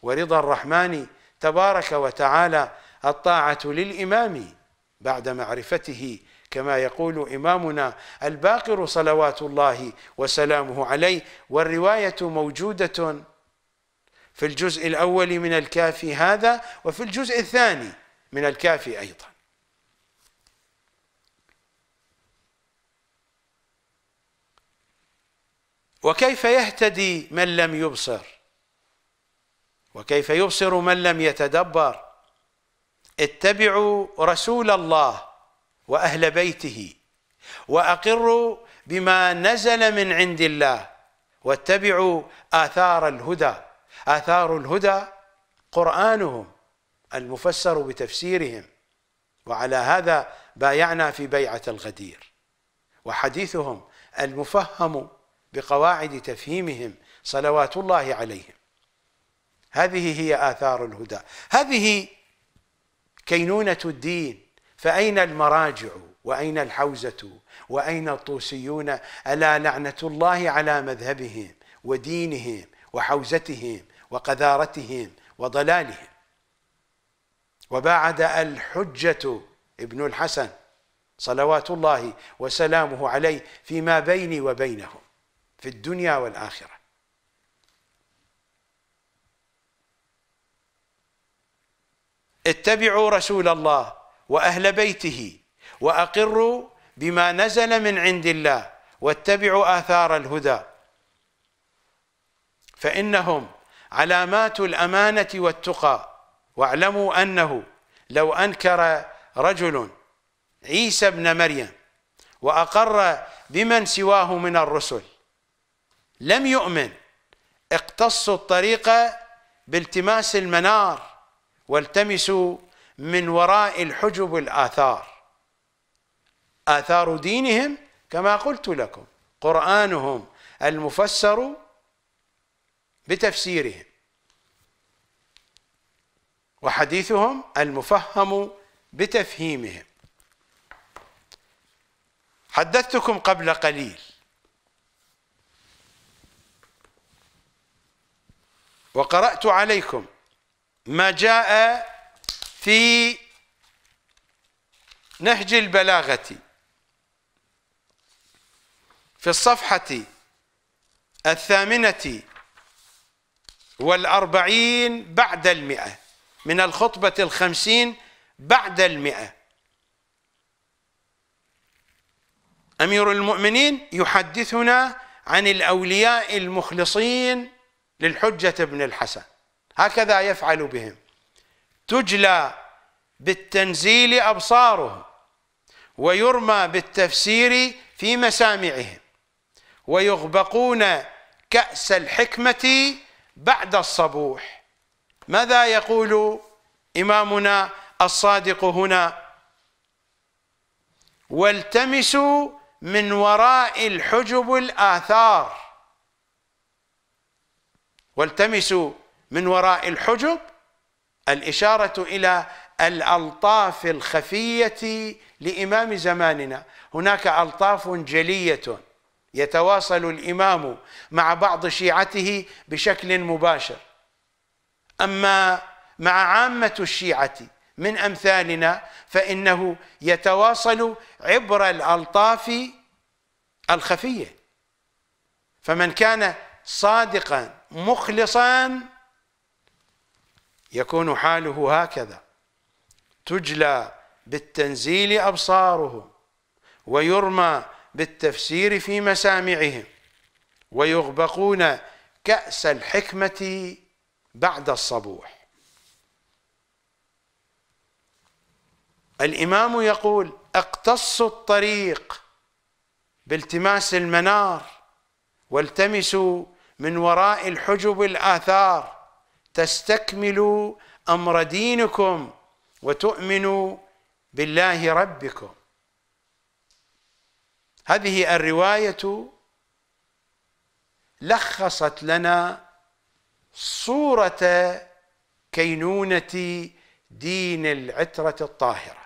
ورضا الرحمن تبارك وتعالى الطاعة للإمام بعد معرفته كما يقول إمامنا الباقر صلوات الله وسلامه عليه. والرواية موجودة في الجزء الأول من الكافي هذا وفي الجزء الثاني من الكافي أيضا. وكيف يهتدي من لم يبصر؟ وكيف يبصر من لم يتدبر؟ اتبعوا رسول الله وأهل بيته وأقروا بما نزل من عند الله واتبعوا آثار الهدى. آثار الهدى قرآنهم. المفسر بتفسيرهم وعلى هذا بايعنا في بيعة الغدير. وحديثهم المفهم بقواعد تفهيمهم صلوات الله عليهم. هذه هي آثار الهدى. هذه كينونة الدين. فأين المراجع؟ وأين الحوزة؟ وأين الطوسيون؟ ألا لعنة الله على مذهبهم ودينهم وحوزتهم وقذارتهم وضلالهم؟ وبعد الحجة ابن الحسن صلوات الله وسلامه عليه فيما بيني وبينهم في الدنيا والآخرة. اتبعوا رسول الله وأهل بيته وأقروا بما نزل من عند الله واتبعوا آثار الهدى. فإنهم علامات الأمانة والتقى. واعلموا أنه لو أنكر رجل عيسى ابن مريم وأقر بمن سواه من الرسل لم يؤمن اقتصوا الطريق بالتماس المنار والتمسوا من وراء الحجب الآثار. آثار دينهم كما قلت لكم قرآنهم المفسر بتفسيرهم. وحديثهم المفهم بتفهيمهم. حدثتكم قبل قليل. وقرأت عليكم ما جاء في نهج البلاغة. في الصفحة الثامنة والأربعين بعد المئة. من الخطبة الخمسين بعد المئة. أمير المؤمنين يحدثنا عن الأولياء المخلصين للحجة بن الحسن. هكذا يفعل بهم. تجلى بالتنزيل أبصارهم ويرمى بالتفسير في مسامعهم ويغبقون كأس الحكمة بعد الصبوح. ماذا يقول إمامنا الصادق هنا؟ والتمسوا من وراء الحجب الآثار. والتمسوا من وراء الحجب الإشارة إلى الألطاف الخفية لإمام زماننا. هناك ألطاف جلية يتواصل الإمام مع بعض شيعته بشكل مباشر. أما مع عامة الشيعة من أمثالنا فإنه يتواصل عبر الألطاف الخفية. فمن كان صادقا مخلصا يكون حاله هكذا. تجلى بالتنزيل أبصارهم ويرمى بالتفسير في مسامعهم ويغبقون كأس الحكمة بعد الصبوح. الإمام يقول اقتصوا الطريق بالتماس المنار والتمسوا من وراء الحجب الآثار تستكملوا أمر دينكم وتؤمنوا بالله ربكم. هذه الرواية لخصت لنا صورة كينونة دين العترة الطاهرة.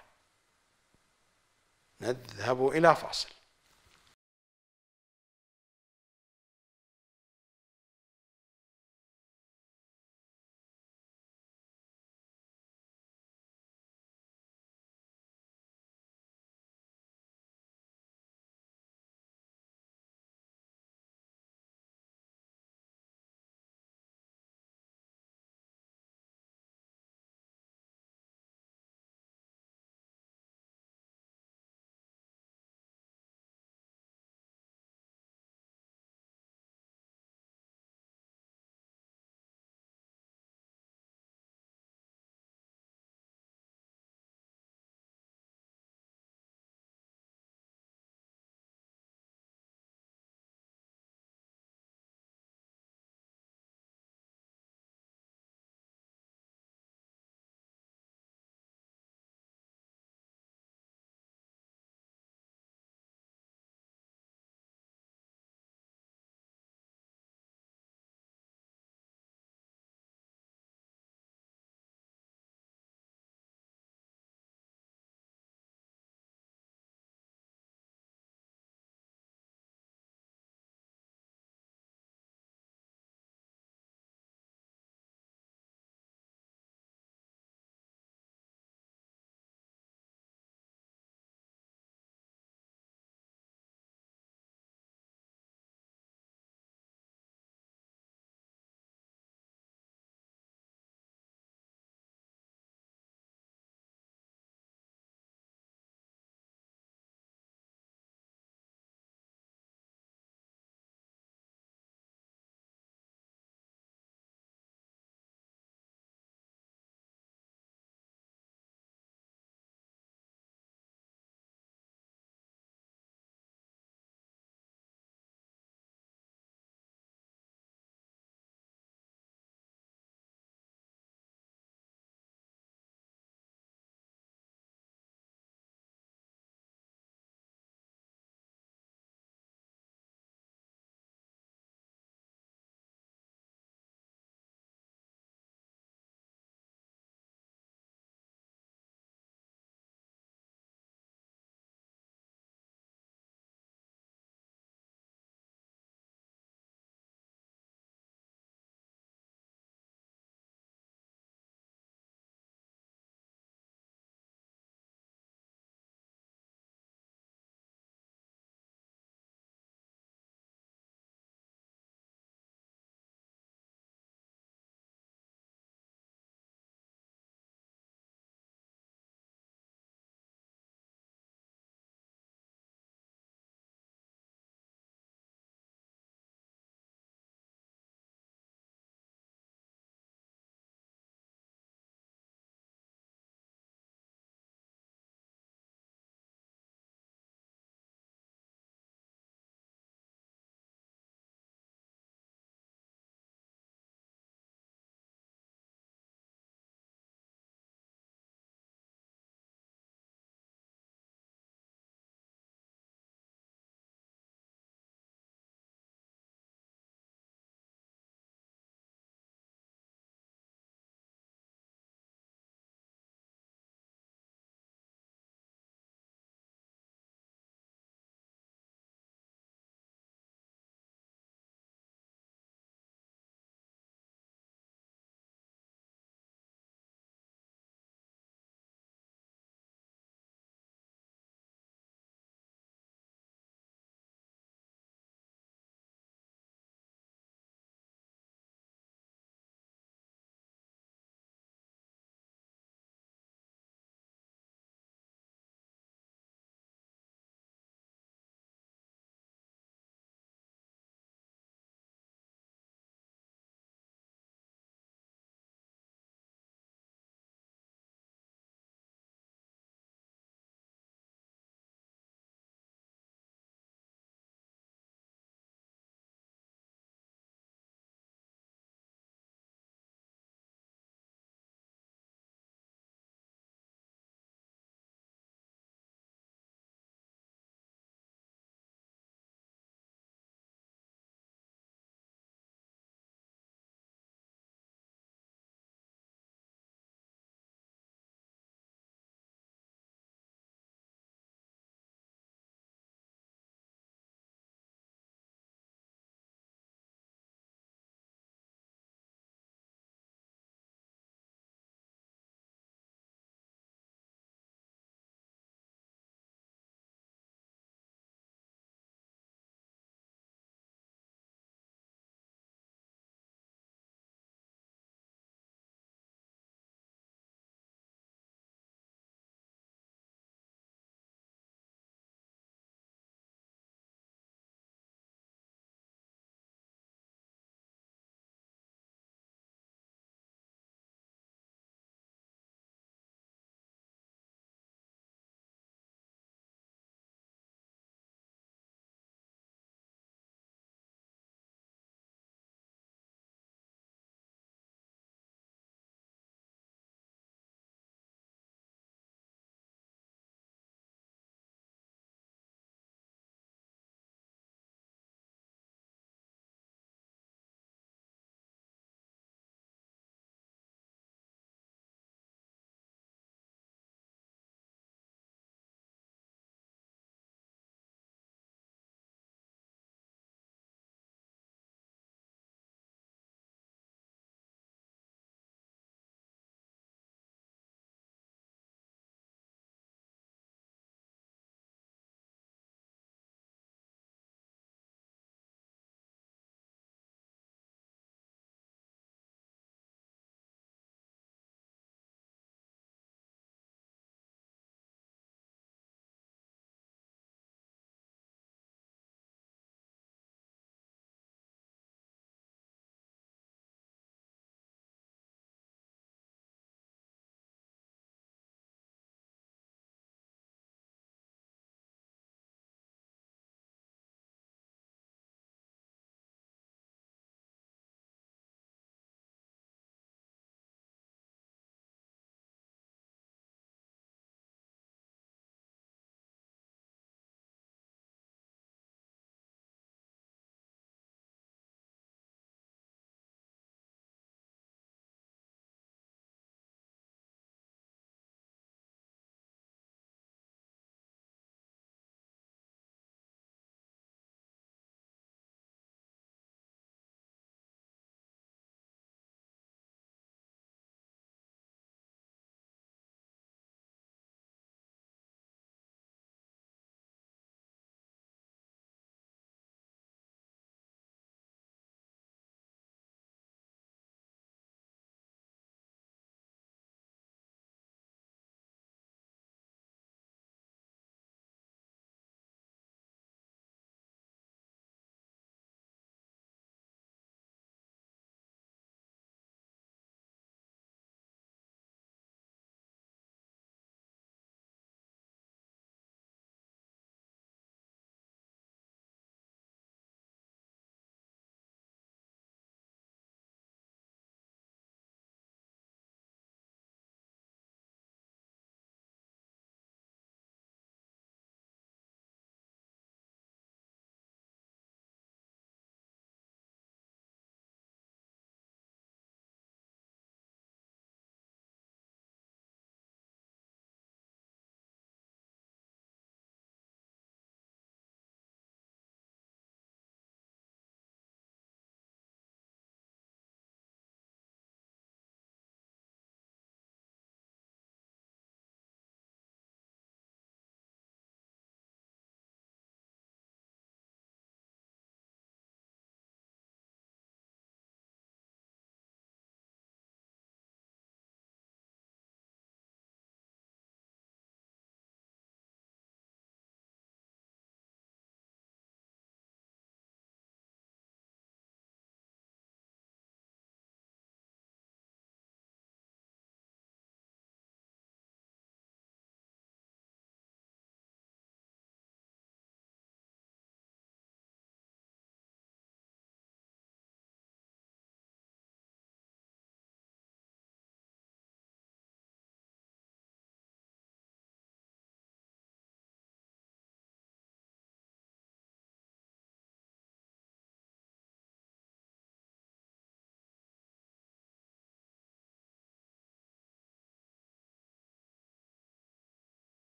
نذهب إلى فاصل.